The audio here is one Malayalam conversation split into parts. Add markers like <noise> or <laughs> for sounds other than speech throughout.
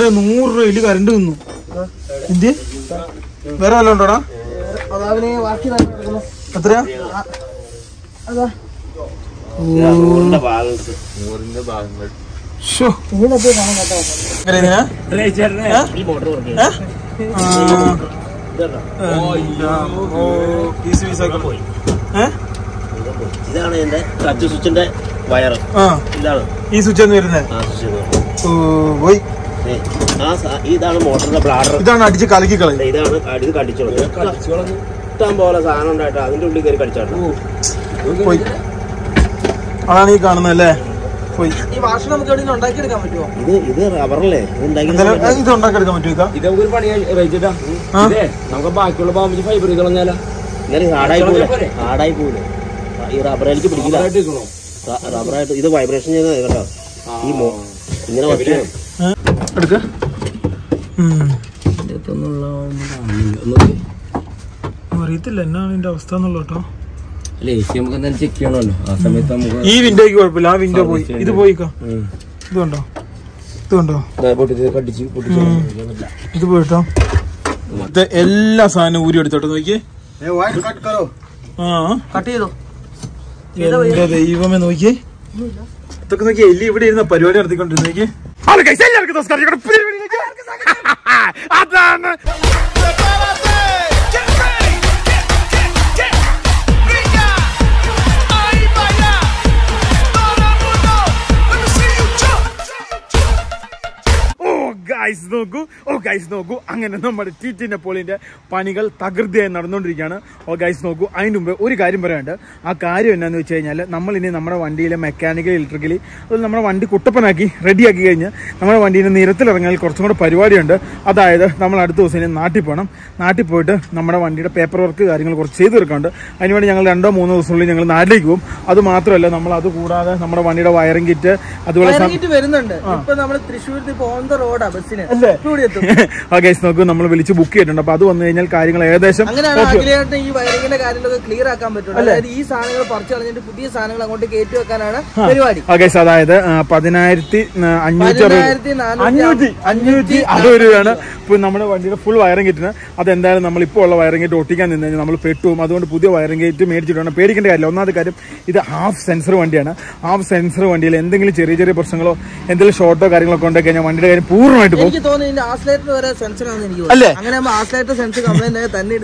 നിങ്ങളുടെ നൂറ് രൂപയിൽ കറണ്ട് നിന്നു. എന്ത് വേറെ വല്ല ഉണ്ടോടാ? ബാക്കി തന്നെ കിടക്കുന്നു. എത്രയാ? ഇതാണ് എന്റെ ടച്ച് സ്വിച്ചിന്റെ വയർ ആ. ഇതാണ്. ഈ സ്വിച്ച് വരുന്നേ വരുന്നത്. ഓ, പോയി. ആ ഇതാണ് മോട്ടറിന്റെ ബ്ലാഡർ ഇതാണ് അടിച്ച് കലക്കി കളയുന്നത് ഇതാണ് അടിച്ച് കടിച്ചോളൂ. ഇഷ്ടം പോലെ സാധനം ഉണ്ടായിട്ടോ. അതിന്റെ ഉള്ളിൽ കയറി കടിച്ചാട്ടോ അതാണ് ഈ കാണുന്നത് അല്ലേ? പോയി. ഈ വാഷ് നമുക്ക് എവിടെയെങ്കിലും ഉണ്ടാക്കിയെടുക്കാൻ പറ്റുമോ? ഇത് ഇത് റബ്ബറല്ലേ ഇത് ഉണ്ടാക്കി എന്തായാലും ഇത് ഉണ്ടാക്കിയെടുക്കാൻ പറ്റുമോ ഇത് നമുക്കൊരു പണി റേച്ചിട്ടാ നമുക്ക് ബാക്കിയുള്ള പാമ്പിച്ച് ഫൈബർ കളഞ്ഞാലാ ഇങ്ങനെ ഹാർഡായി പോരെ? പോലെ ഹാർഡായി പോലെ ഈ പിടിക്കില്ല? റബ്ബറായിട്ട് ഇത് വൈബ്രേഷൻ ചെയ്തോ കേട്ടോ. ഈ മോ ഇങ്ങനെ? എടുക്ക. അറിയത്തില്ല. എന്നാണ് ഇതിന്റെ അവസ്ഥ എന്നുള്ള കേട്ടോ. അല്ല എ നമുക്ക് എന്തായാലും ചെക്ക് ചെയ്യണമല്ലോ. ആ നമുക്ക് ഈ വിൻഡോയ്ക്ക് കുഴപ്പമില്ല. ആ വിൻഡോ പോയി. ഇത് പോയിക്കോ. ഇത് കണ്ടോ? ഇത് കണ്ടോ? ദാ പൊട്ടിച്ച് കടിച്ച് പൊട്ടിച്ച്. ഇത് പോയിട്ടോ. എല്ലാ സാധനവും ഊരി എടുത്തോട്ടെ നോക്കിയേ. ആ. കട്ട് ചെയ്തോ? എന്റെ ദൈവമേ നോക്കിയേ. ഇതൊക്കെ നോക്കിയേ എല്ലി ഇവിടെ ഇരുന്ന പരിപാടി നടത്തിക്കൊണ്ടിരുന്ന നോക്കിയേ അത് guys, എല്ലാവർക്കും നമസ്കാരം ഞങ്ങളുടെ പുതിയ വീഡിയോയിലേക്ക് അതാണ് ഗൈസ് നോക്കൂ. ഓ ഗൈസ് നോക്കൂ. അങ്ങനെ നമ്മുടെ ടി ടി നെപ്പോളിയന്റെ പണികൾ തകൃതിയായി നടന്നുകൊണ്ടിരിക്കുകയാണ്. ഓ ഗൈസ് നോക്കൂ. അതിന് മുമ്പ് ഒരു കാര്യം പറയാനുണ്ട്. ആ കാര്യം എന്നാന്ന് വെച്ച് കഴിഞ്ഞാൽ നമ്മളിനി നമ്മുടെ വണ്ടിയിലെ മെക്കാനിക്കൽ ഇലക്ട്രിക്കലി അത് നമ്മുടെ വണ്ടി കുട്ടപ്പനാക്കി റെഡിയാക്കി കഴിഞ്ഞ് നമ്മുടെ വണ്ടീനെ നിരത്തിലിറങ്ങാൻ കുറച്ചും കൂടെ പരിപാടിയുണ്ട്. അതായത് നമ്മൾ അടുത്ത ദിവസം ഇനി നാട്ടിൽ പോകണം നാട്ടിൽ പോയിട്ട് നമ്മുടെ വണ്ടിയുടെ പേപ്പർ വർക്ക് കാര്യങ്ങൾ കുറച്ച് ചെയ്ത് തീർക്കാനുണ്ട്. അതിനുവേണ്ടി ഞങ്ങൾ രണ്ടോ മൂന്നോ ദിവസത്തിനുള്ളിൽ ഞങ്ങൾ നാട്ടിലേക്ക് പോകും. അത് മാത്രമല്ല നമ്മൾ അത് കൂടാതെ നമ്മുടെ വണ്ടിയുടെ വയറിംഗ് കിറ്റ് അതുപോലെ വരുന്നുണ്ട്. ഇപ്പൊ നമ്മൾ തൃശ്ശൂരിൽ പോകുന്ന ഓൺ ദ റോഡാ ബസ്സിന്. ഗൈസ് <laughs> നോക്കൂ നമ്മൾ വിളിച്ച് ബുക്ക് ചെയ്തിട്ടുണ്ട്. അപ്പൊ അത് വന്നു കഴിഞ്ഞാൽ കാര്യങ്ങൾ ഏകദേശം അങ്ങനെയാണ് ഓക്കെ ഈ വയറിങ്ങിന്റെ കാര്യങ്ങളൊക്കെ ക്ലിയർ ആക്കാൻ പറ്റുള്ളൂ. അതായത് ഈ സാധനങ്ങൾ പറിച്ചു കളഞ്ഞിട്ട് പുതിയ സാധനങ്ങൾ അങ്ങോട്ട് കയറ്റി വെക്കാനാണ് പരിപാടി. ഗൈസ് അതായത് പതിനായിരത്തി അഞ്ഞൂറ്റി അഞ്ഞൂറ്റി അഞ്ഞൂറ്റി അറുപത് രൂപയാണ്. ഇപ്പൊ നമ്മുടെ വണ്ടിയുടെ ഫുൾ വയറിംഗ് കിട്ടുന്നത്. അതെന്തായാലും നമ്മൾ ഇപ്പോൾ ഉള്ള വയറിംഗ് ഗേറ്റ് ഒട്ടിക്കാൻ നിന്ന് കഴിഞ്ഞാൽ നമ്മൾ പെട്ടും അതുകൊണ്ട് പുതിയ വയറിംഗ് ഗേറ്റ് മേടിച്ചിട്ട് വേണം പേടിക്കേണ്ട കാര്യമില്ല. ഒന്നാമത്തെ കാര്യം ഇത് ഹാഫ് സെൻസർ വണ്ടിയാണ്. ഹാഫ് സെൻസർ വണ്ടിയിൽ എന്തെങ്കിലും ചെറിയ ചെറിയ പ്രശ്നങ്ങളോ എന്തെങ്കിലും ഷോർട്ടോ കാര്യങ്ങളൊക്കെ ഉണ്ടെങ്കിൽ കഴിഞ്ഞാൽ വണ്ടിയുടെ കാര്യം പൂർണമായിട്ട് എനിക്ക് തോന്നുന്നു ഇതിന്റെ ആസ്ലേറ്റർ വരെ സെൻസർ ആണെന്ന് എനിക്ക് അല്ലേ? അങ്ങനെ ആസ്ലേറ്റർ സെൻസർ കംപ്ലൈന്റ് തന്നെ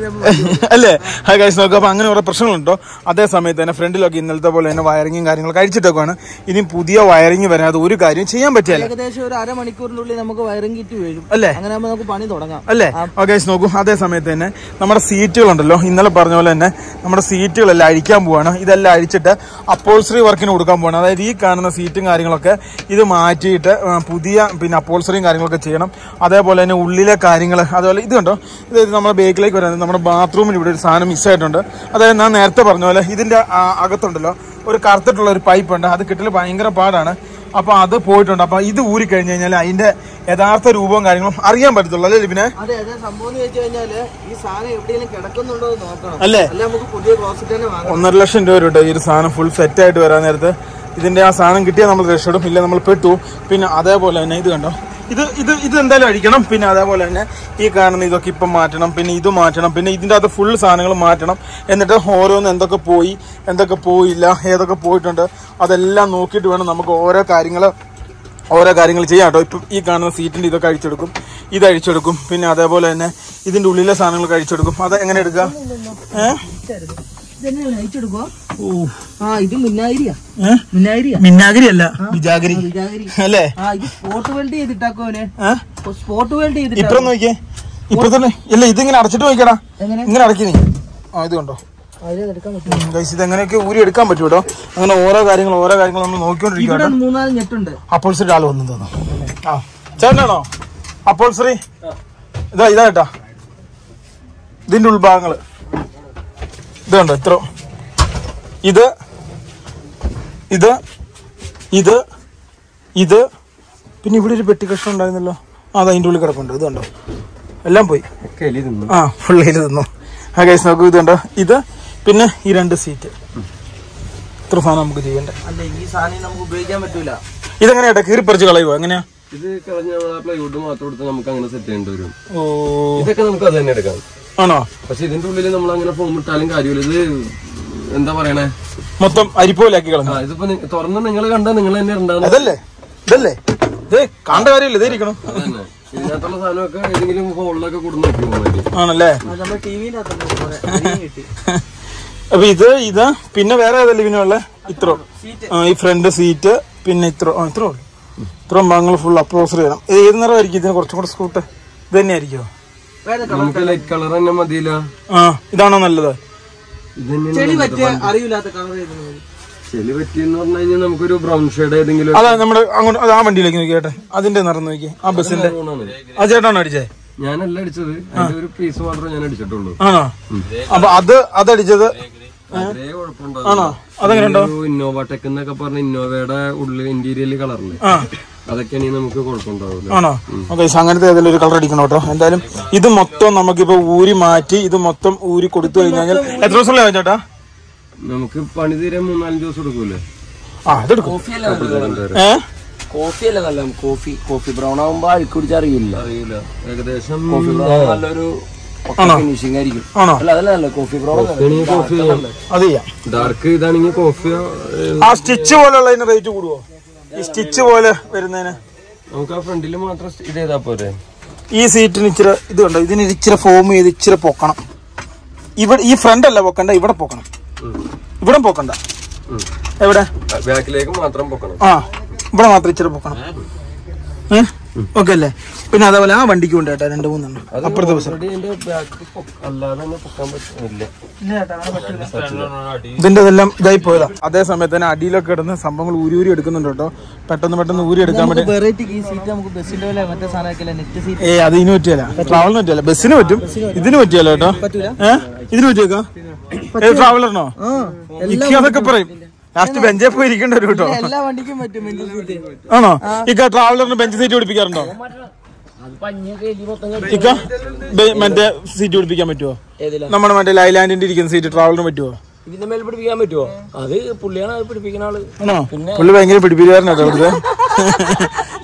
അല്ലേ? ഹായ് ഗൈസ് നോക്കുക അപ്പൊ അങ്ങനെ കുറെ പ്രശ്നങ്ങളുണ്ടോ അതേ സമയത്ത് തന്നെ ഫ്രണ്ടിലൊക്കെ ഇന്നലത്തെ പോലെ തന്നെ വയറിങ്ങും കാര്യങ്ങളൊക്കെ അഴിച്ചിട്ടൊക്കെയാണ് ഇനി പുതിയ വയറിങ് വരാതെ ഒരു കാര്യം ചെയ്യാൻ പറ്റില്ല. ഏകദേശം ഒരു അരമണിക്കൂറിനുള്ളിൽ നമുക്ക് വയറിംഗ് കിറ്റ് വീഴും. അല്ലേ? അങ്ങനെ നമുക്ക് പണി തുടങ്ങാം. അല്ലേ? ഓക്കെ നോക്കൂ അതേ സമയത്ത് തന്നെ നമ്മുടെ സീറ്റുകളുണ്ടല്ലോ ഇന്നലെ പറഞ്ഞ പോലെ തന്നെ നമ്മുടെ സീറ്റുകളെല്ലാം അഴിക്കാൻ പോവാണ്. ഇതെല്ലാം അഴിച്ചിട്ട് അപ്പോൾസറി വർക്കിന് കൊടുക്കാൻ പോവാണ്. അതായത് ഈ കാണുന്ന സീറ്റും കാര്യങ്ങളൊക്കെ ഇത് മാറ്റിയിട്ട് പുതിയ പിന്നെ അപ്പോൾസറിയും കാര്യങ്ങളൊക്കെ ചെയ്യണം. അതേപോലെ തന്നെ ഉള്ളിലെ കാര്യങ്ങൾ അതുപോലെ ഇത് കണ്ടോ? ഇത് നമ്മുടെ ബേക്കിലേക്ക് വരാൻ നമ്മുടെ ബാത്റൂമിൽ ഇവിടെ ഒരു സാധനം മിസ്സായിട്ടുണ്ട്. അതായത് ഞാൻ നേരത്തെ പറഞ്ഞ പോലെ ഇതിന്റെ അകത്തുണ്ടല്ലോ ഒരു കറുത്തിട്ടുള്ള ഒരു പൈപ്പ് ഉണ്ട്. അത് കിട്ടൽ ഭയങ്കര പാടാണ്. അപ്പോൾ അത് പോയിട്ടുണ്ട്. അപ്പോൾ ഇത് ഊരി കഴിഞ്ഞ് കഴിഞ്ഞാൽ അതിന്റെ യഥാർത്ഥ രൂപവും കാര്യങ്ങളും അറിയാൻ പറ്റത്തുള്ളൂ അല്ലേ ലിബിനെ? അതെ അതെ. സംഭവം വെച്ച് കഴിഞ്ഞാൽ ഈ സാധനം എവിടെയെങ്കിലും കിടക്കുന്നുണ്ടോ നോക്കണം. അല്ലേ? അല്ല നമുക്ക് പുതിയ ക്ലോസറ്റ് തന്നെ വാങ്ങാം ഒന്നര ലക്ഷം രൂപ വരും ഈ ഒരു സാധനം ഫുൾ സെറ്റ് ആയിട്ട് വരാൻ നേരത്ത് ഇതിന്റെ ആ സാധനം കിട്ടിയാൽ നമ്മൾ രക്ഷപ്പെടും ഇല്ല നമ്മൾ പെട്ടു. പിന്നെ അതേപോലെ തന്നെ ഇത് കണ്ടോ? ഇത് ഇത് ഇത് എന്തായാലും അഴിക്കണം. പിന്നെ അതേപോലെ തന്നെ ഈ കാണുന്ന ഇതൊക്കെ ഇപ്പം മാറ്റണം പിന്നെ ഇത് മാറ്റണം പിന്നെ ഇതിന്റെ അകത്ത് ഫുൾ സാധനങ്ങൾ മാറ്റണം. എന്നിട്ട് ഓരോന്ന് എന്തൊക്കെ പോയി എന്തൊക്കെ പോയില്ല ഏതൊക്കെ പോയിട്ടുണ്ട് അതെല്ലാം നോക്കിയിട്ട് വേണം നമുക്ക് ഓരോ കാര്യങ്ങൾ ഓരോ കാര്യങ്ങൾ ചെയ്യാം കേട്ടോ. ഇപ്പം ഈ കാണുന്ന സീറ്റിന്റെ ഇതൊക്കെ അഴിച്ചെടുക്കും ഇത് അഴിച്ചെടുക്കും പിന്നെ അതേപോലെ തന്നെ ഇതിന്റെ ഉള്ളിലെ സാധനങ്ങൾ കഴിച്ചെടുക്കും അത് എങ്ങനെ എടുക്കുക? ഏഹ് ആ ഇത് മിന്നാഗിരി അല്ല വിജാഗിരി. അല്ലേ? ആ ഇത് സ്പോട്ട് വെൽഡ് ചെയ്തിട്ടാക്കോനെ സ്പോട്ട് വെൽഡ് ചെയ്തിട്ടാ ഇപ്പുറം നോക്കിയേ. ഇപ്പൊ തന്നെ ഇല്ല ഇതിങ്ങനെ അടച്ചിട്ട് നോക്കിയടാ. എങ്ങനെ? ഇങ്ങനെ അടക്കി നീ ആ ഇത് കണ്ടോ? അതിൽ എടുക്കാൻ പറ്റും ഗൈസ് ഇത് എങ്ങനെയൊക്കെ ഊരി എടുക്കാൻ പറ്റും കേട്ടോ. അങ്ങനെ ഓരോ കാര്യങ്ങൾ ഓരോ കാര്യങ്ങൾ നമ്മൾ നോക്കിക്കൊണ്ടിരിക്കും അപ്പോൾസറി ആൾ വന്നു തോന്നുന്നു. ആ ചേട്ടനാണോ? അപ്പോൾസറി ഇതാ ഇതാ കേട്ടാ. ഇതിന്റെ ഉൾഭാഗങ്ങൾ. ഇത് കണ്ടോ ഇത്ര ഇത് ഇത് ഇത് ഇത്. പിന്നെ ഇവിടെ ഒരു പെട്ടി കഷ്ണം ഉണ്ടായിരുന്നല്ലോ. ആ അത് അതിന്റെ ഉള്ളിൽ കിടപ്പുണ്ട്. ഇത് കണ്ടോ? എല്ലാം പോയി. ആ ഫുള്ളിൽ തിന്നു. ആ കേസ് നോക്കൂ ഇത് കണ്ടോ? ഇത് പിന്നെ ഈ രണ്ട് സീറ്റ് ഇത്ര സാധനം നമുക്ക് ചെയ്യണ്ടേ? അല്ല ഈ സാധനം നമുക്ക് ഉപയോഗിക്കാൻ പറ്റൂല. ഇതെങ്ങനെയാട്ടെ കീറി പറിച്ച് കളയുവോ? എങ്ങനെയാ? ഇത് കളഞ്ഞ പ്ലൈവുഡ് മാത്രം എടുത്ത് നമുക്ക് അങ്ങനെ സെറ്റ് ചെയ്യേണ്ടി വരും. ഓ. ഇതൊക്കെ നമുക്ക് അത് തന്നെ എടുക്കാം. ആണോ പക്ഷെ ഇതിന്റെ ഉള്ളിൽ നമ്മൾ അങ്ങനെ ഫോം ഇട്ടാലും കാര്യമില്ല ഇത് എന്താ പറയണേ മൊത്തം അരിപ്പോലാക്കി കളഞ്ഞു ഇതിപ്പോ തുറന്ന് നിങ്ങൾ കണ്ട നിങ്ങൾ തന്നെ അതല്ലേ ഇതല്ലേ ഇത് കാണേണ്ട കാര്യമില്ല ഇതേ ഇരിക്കണം അതന്നെ ഇതിനകത്തുള്ള സാധനമൊക്കെ ഏതെങ്കിലും ഹോളിലൊക്കെ കൊടുന്ന് നോക്കി ആണല്ലേ അപ്പൊ ഇത് ഇത് പിന്നെ വേറെ ഏതല്ലേ പിന്നെ ഉള്ളത് ഇത്ര ഈ ഫ്രണ്ട് സീറ്റ് പിന്നെ ഇത്ര ഇത്ര ഇത്ര ഇത്രയും ഭാഗങ്ങൾ ഫുൾ അപ്രോസർ ചെയ്യണം ഇത് ഏത് നിറമായിരിക്കും ഇതിന് കുറച്ചും കൂടെ സ്കൂട്ട് ഇത് തന്നെ ആയിരിക്കുമോ വേറെ നമുക്ക് ലൈറ്റ് കളർ തന്നെ മതിയില്ല. ആ ഇതാണോ നല്ലത്? ചെളി പറ്റിയ അറിയില്ലാത്ത കളർ ചെളി പറ്റിയെന്ന് പറഞ്ഞു കഴിഞ്ഞാൽ നമുക്കൊരു ബ്രൗൺ ഷെയ്ഡ് ഏതെങ്കിലും അതാ നമ്മുടെ അങ്ങോട്ട് ആ വണ്ടിയിലേക്ക് നോക്കി കേട്ടെ അതിന്റെ നിറം നോക്കി ആ ബസ്സിന്റെ. ആ ചേട്ടാണോ അടിച്ചേ? ഞാനല്ല അടിച്ചത്. അതിന്റെ ഒരു പീസ് മാത്രമേ ഞാൻ അടിച്ചിട്ടുള്ളൂ. ആണോ? അപ്പൊ അത് അതടിച്ചത് ആണോ? അതെങ്ങനെ ഇന്നോവ ടെക് എന്നൊക്കെ പറഞ്ഞ ഇന്നോവയുടെ ഉള്ളിൽ ഇന്റീരിയൽ കളറിൽ ആണോ? ഓക്കെ അങ്ങനത്തെ ഏതെങ്കിലും ഒരു കളർ അടിക്കണം കേട്ടോ. എന്തായാലും ഇത് മൊത്തം നമുക്കിപ്പോ ഊരി മാറ്റി ഇത് മൊത്തം ഊരി കൊടുത്തു കഴിഞ്ഞാൽ എത്ര ദിവസം ചേട്ടാ? നമുക്ക് പണി തീരെ മൂന്നാലഞ്ച് ദിവസം എടുക്കൂലേ? ആ അതെടുക്കും കോഫി ഏ? കോഫി അല്ല നല്ല കോഫി കോഫി ബ്രൗൺ ആകുമ്പോ അഴുക്ക് കുടിച്ച് അറിയില്ല. അറിയില്ല. ഏകദേശം കോഫി ബ്രൗൺ നല്ലൊരു ഫിനിഷിംഗ് ആയിരിക്കും. അല്ല അതല്ല നല്ല കോഫി ബ്രൗൺ കോഫി അത് ചെയ്യാം. ഡാർക്ക് ഇതാണെങ്കിൽ കോഫി ആ സ്റ്റിച്ച് പോലുള്ള റേറ്റ് കൂടുവോ? സ്റ്റിച്ച് പോലെ വരുന്നതിന്. നമുക്ക് ആ ഫ്രണ്ടിൽ മാത്രം ഇത് ചെയ്താ പോരെ. ഈ സീറ്റിന് ഇച്ചിരി ഇത് കണ്ടോ? ഇതിന് ഇച്ചിരി ഫോം ചെയ്ത് ഇച്ചിരി പൊക്കണം. ഇവിടെ ഈ ഫ്രണ്ട് അല്ല പൊക്കണ്ട ഇവിടെ പൊക്കണം. ഇവിടെ പൊക്കണ്ട. എവിടെ? ബാക്കിലേക്ക് മാത്രം പൊക്കണം. ആ ഇവിടെ മാത്രം ഇച്ചിരി പൊക്കണം. ഓക്കെ അല്ലേ? പിന്നെ അതേപോലെ ആ വണ്ടിക്ക് ഉണ്ട് കേട്ടോ രണ്ട് മൂന്നെണ്ണം. അപ്പുറത്തെ ദിവസം. ഇതിന്റെ ഇതെല്ലാം ഇതായി പോയതാ. അതേ സമയത്ത് തന്നെ അടിയിലൊക്കെ കിടന്ന് സംഭവങ്ങൾ ഊരി ഊരി എടുക്കുന്നുണ്ട് കേട്ടോ. പെട്ടെന്ന് പെട്ടെന്ന് ഊരി എടുക്കാൻ പറ്റും വെറൈറ്റി ഈ സീറ്റ് നമുക്ക് ബസ്സിന്റെ പോലെ മറ്റേ സാധനമൊക്കെ നെറ്റ് സീറ്റ് ഏ അത് ഇതിന് പറ്റിയല്ല. ട്രാവലിന് പറ്റിയല്ല. ബസ്സിന് പറ്റും. ഇതിന് പറ്റിയല്ല കേട്ടോ. ഏഹ് ഇതിന് പറ്റിയേക്കാ? ട്രാവലറിനോ അതൊക്കെ പറയും. ലാസ്റ്റ് ബെഞ്ചേ പോയി ഇരിക്കേണ്ട ഒരു കേട്ടോ എല്ലാ വണ്ടിക്കും പറ്റും ആണോ? ഇക്ക ട്രാവലറിന് ബെഞ്ച് സീറ്റ് പിടിപ്പിക്കാറുണ്ടോ? ഇക്ക മറ്റേ സീറ്റ് പിടിപ്പിക്കാൻ പറ്റുമോ നമ്മുടെ മറ്റേ ലൈലാൻഡിന്റെ ഇരിക്കുന്ന സീറ്റ് ട്രാവലറിന് പറ്റുമോ ഇതിന്റെ മേൽ പിടിപ്പിക്കാൻ പറ്റുമോ അത് പുള്ളിയാണ് അത് പിടിപ്പിക്കുന്ന ആൾ. പുള്ളി ഭയങ്കര പിടിപ്പിക്കാരനാട്ടോ ഇവിടുത്തെ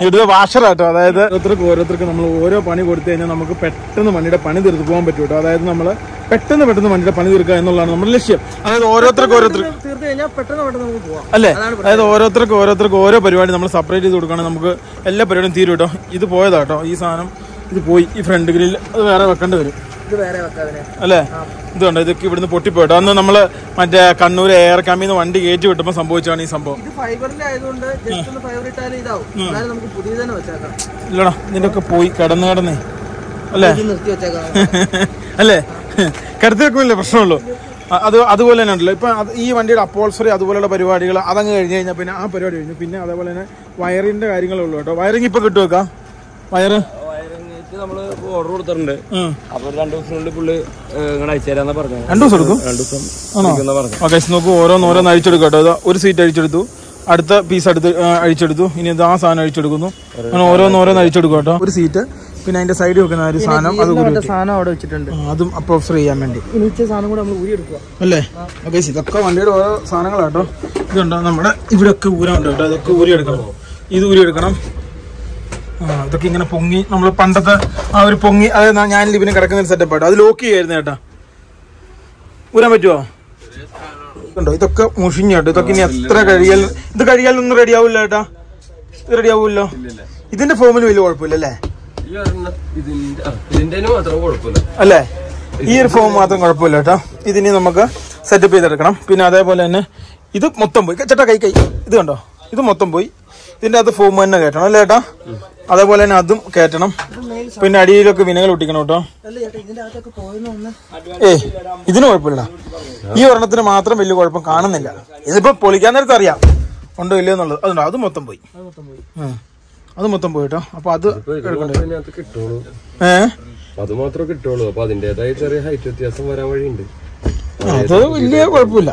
ഇവിടുത്തെ വാഷറാട്ടോ അതായത് ഓരോരുത്തർക്ക് ഓരോരുത്തർക്ക് നമ്മൾ ഓരോ പണി കൊടുത്തു കഴിഞ്ഞാൽ നമുക്ക് പെട്ടെന്ന് വണ്ടിയുടെ പണി തീർത്ത് പോകാൻ പറ്റും കേട്ടോ അതായത് നമ്മൾ പെട്ടെന്ന് പെട്ടെന്ന് വണ്ടിയുടെ പണി തീർക്കുക എന്നുള്ളതാണ് നമ്മുടെ ലക്ഷ്യം. അതായത് ഓരോരുത്തർക്ക് ഓരോരുത്തർ തീർത്ത് കഴിഞ്ഞാൽ പെട്ടെന്ന് പെട്ടെന്ന് നമുക്ക് പോകാം അല്ലേ? അതായത് ഓരോരുത്തർക്ക് ഓരോരുത്തർക്ക് ഓരോ പരിപാടി നമ്മൾ സെപ്പറേറ്റ് ചെയ്ത് കൊടുക്കുകയാണെങ്കിൽ നമുക്ക് എല്ലാ പരിപാടിയും തീരും കേട്ടോ. ഇത് പോയതാട്ടോ. ഈ സാധനം ഇത് പോയി. ഈ ഫ്രണ്ട് ഗ്രില്ല് അത് വേറെ വെക്കേണ്ടി വരും. അല്ലേ? ഇതുണ്ട് ഇതൊക്കെ ഇവിടുന്ന് പൊട്ടിപ്പോയിട്ട്. അന്ന് നമ്മൾ മറ്റേ കണ്ണൂർ എയർ കമ്മിന്ന് വണ്ടി കയറ്റി വിട്ടപ്പോ സംഭവിച്ചാണ് ഈ സംഭവം. ഇല്ലടാ ഇതിന്റെ ഒക്കെ പോയി കിടന്ന് കിടന്നേ. അല്ലേ? <laughs> അല്ലേ? കരുത്തി വെക്കുമല്ലേ പ്രശ്നമുള്ളൂ. അത് അതുപോലെ തന്നെ ഉണ്ടല്ലോ. ഇപ്പൊ ഈ വണ്ടിയുടെ അപ്പോൾസറി അതുപോലെയുള്ള പരിപാടികൾ അതങ്ങ് കഴിഞ്ഞ് കഴിഞ്ഞാൽ പിന്നെ ആ പരിപാടി കഴിഞ്ഞു. പിന്നെ അതേപോലെ തന്നെ വയറിന്റെ കാര്യങ്ങളേ ഉള്ളൂ കേട്ടോ. വയറിങ് ഇപ്പൊ കിട്ടുവെക്കാം വയറ് നമ്മൾ ഓർഡർ കൊടുത്തിട്ടുണ്ട്. അപ്പൊ രണ്ടു ദിവസത്തിനുള്ളിൽ പുള്ളി ഇങ്ങനെ അയച്ചു തരാന്നാ പറഞ്ഞത്. രണ്ടു ദിവസം എടുക്കും? രണ്ടു ദിവസം പറഞ്ഞു ഓക്കെ നോക്കൂ ഓരോന്ന് ഓരോന്ന് അഴിച്ചെടുക്കും കേട്ടോ. ഇതാ ഒരു സീറ്റ് അഴിച്ചെടുത്തു. അടുത്ത പീസ് അടുത്ത് അഴിച്ചെടുത്തു. ഇനി ഇത് ആ സാധനം അഴിച്ചെടുക്കുന്നു. അങ്ങനെ ഓരോന്നോരോന്ന് ഓരോന്ന് അഴിച്ചെടുക്കും കേട്ടോ. ഒരു സീറ്റ് പിന്നെ അതിന്റെ സൈഡിൽ വെക്കുന്ന ആ ഒരു സാധനം അത് കൂടി സാധനം അവിടെ വെച്ചിട്ടുണ്ട്. അതും അപ്രോഫർ ചെയ്യാൻ വേണ്ടി. സാധനം കൂടെ നമ്മൾ ഊരി എടുക്കുക അല്ലേ? ഓക്കെ ഇതൊക്കെ വണ്ടിയുടെ ഓരോ സാധനങ്ങളാട്ടോ ഇതുണ്ടോ? നമ്മുടെ ഇവിടെയൊക്കെ ഊരുണ്ട് കേട്ടോ ഇതൊക്കെ ഊരി എടുക്കണം ഇത് ഊരി എടുക്കണം ഇതൊക്കെ ഇങ്ങനെ പൊങ്ങി നമ്മൾ പണ്ടത്തെ ആ ഒരു പൊങ്ങി അതായത് ഞാൻ ലിബിന് കിടക്കുന്ന സെറ്റപ്പ് ആട്ടോ. അത് ലോക്ക് ചെയ്യായിരുന്നു ചേട്ടാ ഊരാൻ പറ്റുമോ ഉണ്ടോ ഇതൊക്കെ മുഷിഞ്ഞു കേട്ടോ. ഇതൊക്കെ ഇനി എത്ര കഴിയാൽ ഇത് കഴിയാൽ ഒന്നും റെഡി ആവില്ല ചേട്ടാ ഇത് റെഡി ആവൂല്ലോ ഇതിന്റെ ഫോമിന് വലിയ കുഴപ്പമില്ല അല്ലേ? അല്ലേ? ഈ ഒരു ഫോം മാത്രം കുഴപ്പമില്ല കേട്ടോ. ഇതിനി നമുക്ക് സെറ്റപ്പ് ചെയ്തെടുക്കണം. പിന്നെ അതേപോലെ തന്നെ ഇത് മൊത്തം പോയി. ചേട്ടാ കൈ കൈ. ഇത് കണ്ടോ? ഇത് മൊത്തം പോയി. ഇതിന്റെ അകത്ത് ഫോം തന്നെ കയറ്റണം. അല്ലേ ചേട്ടാ? അതേപോലെ തന്നെ അതും കയറ്റണം. പിന്നെ അടിയിലൊക്കെ വിനകൾ ഒട്ടിക്കണം കേട്ടോ. ഏ ഇതിന് കുഴപ്പമില്ല ഈ ഒരെണ്ണത്തിന് മാത്രം വലിയ കുഴപ്പം കാണുന്നില്ല. ഇതിപ്പോ പൊളിക്കാൻ നേരത്തെ അറിയാം. ഉണ്ടോ ഇല്ലയോ എന്നുള്ളത്. അതുണ്ടോ? അത് മൊത്തം പോയി. അത് മൊത്തം പോയി. കേട്ടോ. അപ്പൊ അത് ഏ? അത് മാത്രമേ കിട്ടുള്ളൂ. അപ്പൊ അതിന്റേതായ ചെറിയ ഹൈറ്റ് വ്യത്യാസം വരാൻ വഴിയുണ്ട്. അത് വലിയ കുഴപ്പമില്ല.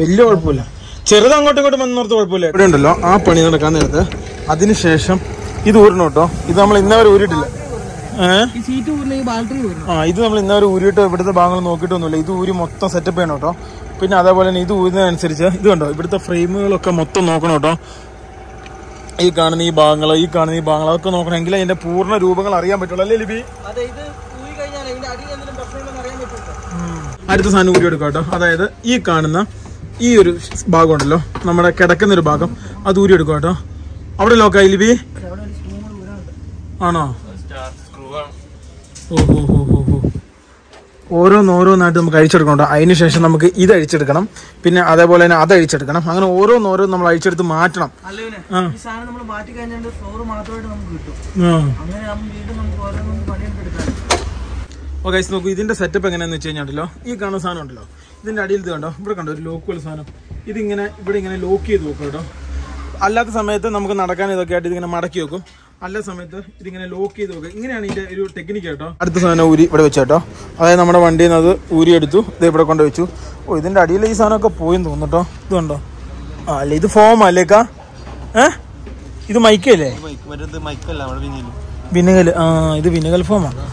വലിയ കുഴപ്പമില്ല. ചെറുത് അങ്ങോട്ടും ഇങ്ങോട്ടും വന്നോർത്ത് കുഴപ്പമില്ല. ഇവിടെ ഉണ്ടല്ലോ ആ പണി നടക്കാൻ നേരത്ത്. അതിനുശേഷം ഇത് ഊരണം കേട്ടോ. ഇത് നമ്മൾ ഇന്നവരെ ഊരിട്ടില്ല ആ ഇത് നമ്മൾ ഇന്നവരെ ഊരിയിട്ട് ഇവിടുത്തെ ഭാഗങ്ങൾ നോക്കിയിട്ടൊന്നുമില്ല. ഇത് ഊരി മൊത്തം സെറ്റപ്പ് ചെയ്യണം കേട്ടോ. പിന്നെ അതേപോലെ തന്നെ ഇത് ഊരുന്നതനുസരിച്ച് ഇത് കണ്ടോ? ഇവിടുത്തെ ഫ്രെയിമുകളൊക്കെ മൊത്തം നോക്കണം കേട്ടോ. ഈ കാണുന്ന ഈ ഭാഗങ്ങൾ ഈ കാണുന്ന ഈ ഭാഗങ്ങൾ അതൊക്കെ നോക്കണമെങ്കിൽ അതിന്റെ പൂർണ രൂപങ്ങൾ അറിയാൻ പറ്റുള്ളൂ. അല്ലേ ലിപി അതെ ഇത് ഊരി കഴിഞ്ഞാൽ ഇതിന്റെ അടിയിൽ എന്തെങ്കിലും അറിയാൻ പറ്റുമോ അടുത്ത സാധനം ഊരി എടുക്കാം കേട്ടോ. അതായത് ഈ കാണുന്ന ഈ ഒരു ഭാഗമുണ്ടല്ലോ. നമ്മുടെ കിടക്കുന്നൊരു ഭാഗം. അത് ഊരി എടുക്കുക കേട്ടോ. അവിടെ ലോക്കായി ലിപി ആണോ? ഓ ഓ ഓ ഓ ഓ. ഓരോന്നോരോന്നായിട്ട് നമുക്ക് അഴിച്ചെടുക്കണം കേട്ടോ. അതിന് ശേഷം നമുക്ക് ഇത് അഴിച്ചെടുക്കണം. പിന്നെ അതേപോലെ തന്നെ അത് അഴിച്ചെടുക്കണം. അങ്ങനെ ഓരോന്നോരോ നമ്മൾ അഴിച്ചെടുത്ത് മാറ്റണം. കഴിഞ്ഞാൽ ഓക്കെ നോക്കൂ ഇതിന്റെ സെറ്റപ്പ് എങ്ങനെയാന്ന് വെച്ച് കഴിഞ്ഞാണ്ടല്ലോ ഈ കാണുന്ന സാധനം ഉണ്ടല്ലോ. ഇതിന്റെ അടിയിൽ ഇത് കണ്ടോ? ഇവിടെ കണ്ടോ? ഒരു ലോക്ക് പോലെ സാധനം. ഇതിങ്ങനെ ഇവിടെ ഇങ്ങനെ ലോക്ക് ചെയ്ത് വെക്കും കേട്ടോ. അല്ലാത്ത സമയത്ത് നമുക്ക് നടക്കാൻ ഇതൊക്കെ ആയിട്ട് ഇതിങ്ങനെ മടക്കി വെക്കും. അല്ല സമയത്ത് ഇതിങ്ങനെ ലോക്ക് ചെയ്ത് വെക്കുക ഇങ്ങനെയാണ് ഇതിന്റെ ഒരു ടെക്നിക്ക് കേട്ടോ. അടുത്ത സാധനം ഊരി ഇവിടെ വെച്ചു കേട്ടോ. അതായത് നമ്മുടെ വണ്ടിയിൽ നിന്ന് അത് ഊരി എടുത്തു. ഇത് ഇവിടെ കൊണ്ട് വെച്ചു. ഓ ഇതിന്റെ അടിയിൽ ഈ സാധനമൊക്കെ പോയെന്ന് തോന്നുന്നു കേട്ടോ. ഇത് കണ്ടോ? ആ അല്ലേ? ഇത് ഫോം അല്ലേക്കാ ഏ? ഇത് മൈക്കല്ലേ വിനകൽ ആ ഇത് വിനകൽ ഫോമാണ്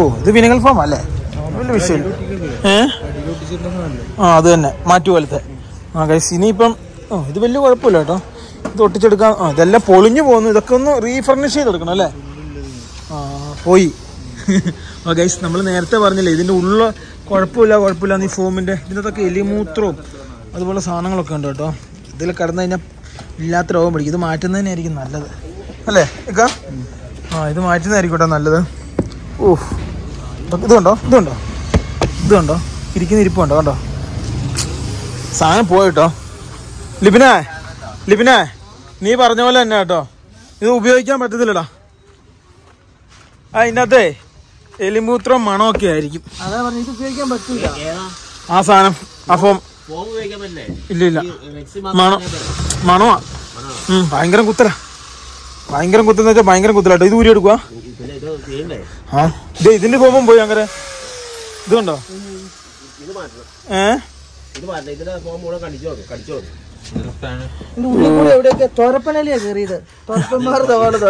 ഓ ഇത് വിനകൽ ഫോം അല്ലേ? വലിയ വിഷയം. ഏ? ആ അത് തന്നെ. മാറ്റു പോലത്തെ. ആ കൈസ് ഇനിയിപ്പം ഓ ഇത് വലിയ കുഴപ്പമില്ല കേട്ടോ. ഇത് ഒട്ടിച്ചെടുക്കാൻ ആ ഇതെല്ലാം പൊളിഞ്ഞു പോകുന്നു. ഇതൊക്കെ ഒന്ന് റീഫർണിഷ് ചെയ്തെടുക്കണം അല്ലേ? ആ പോയി. <laughs> ആ ഗൈസ് നമ്മൾ നേരത്തെ പറഞ്ഞില്ലേ ഇതിന്റെ ഉള്ള കുഴപ്പമില്ല കുഴപ്പമില്ല. ഈ ഫോമിന്റെ ഇതിനകത്തൊക്കെ എലിമൂത്രവും അതുപോലെ സാധനങ്ങളൊക്കെ ഉണ്ട് കേട്ടോ. ഇതിൽ കിടന്നു കഴിഞ്ഞാൽ ഇല്ലാത്ത രോഗം പിടിക്കും. ഇത് മാറ്റുന്നതിനായിരിക്കും നല്ലത്. അല്ലേ ഇക്ക? ആ ഇത് മാറ്റുന്നതായിരിക്കും കേട്ടോ നല്ലത്. ഓഹ് ഇതുണ്ടോ? ഇതുണ്ടോ? ഇതുണ്ടോ? ഇരിക്കുന്ന ഇരിപ്പുണ്ടോ കണ്ടോ? സാധനം പോയിട്ടോ. ലിപിനെ ലിപിനെ നീ പറഞ്ഞ പോലെ തന്നെ കേട്ടോ. ഇത് ഉപയോഗിക്കാൻ പറ്റത്തില്ലടാ. ആ ഇതിനകത്തെ എലിമൂത്രം മണമൊക്കെ ആയിരിക്കും. അതാ പറഞ്ഞു ഇത് ഉപയോഗിക്കാൻ പറ്റൂല. ആ സാധനം പറ്റില്ലേ? ഇല്ല ഇല്ല. മണം മണമാ ഉം, ഭയങ്കര കുത്തല. ഭയങ്കര കുത്തലെന്ന് വെച്ചാൽ ഭയങ്കര കുത്തലാട്ടോ ഇത് ഊരി എടുക്കുക ആ? ഇത് ഇതിന്റെ കോപം പോയി അങ്ങനെ ഇത് കണ്ടോ ഏ?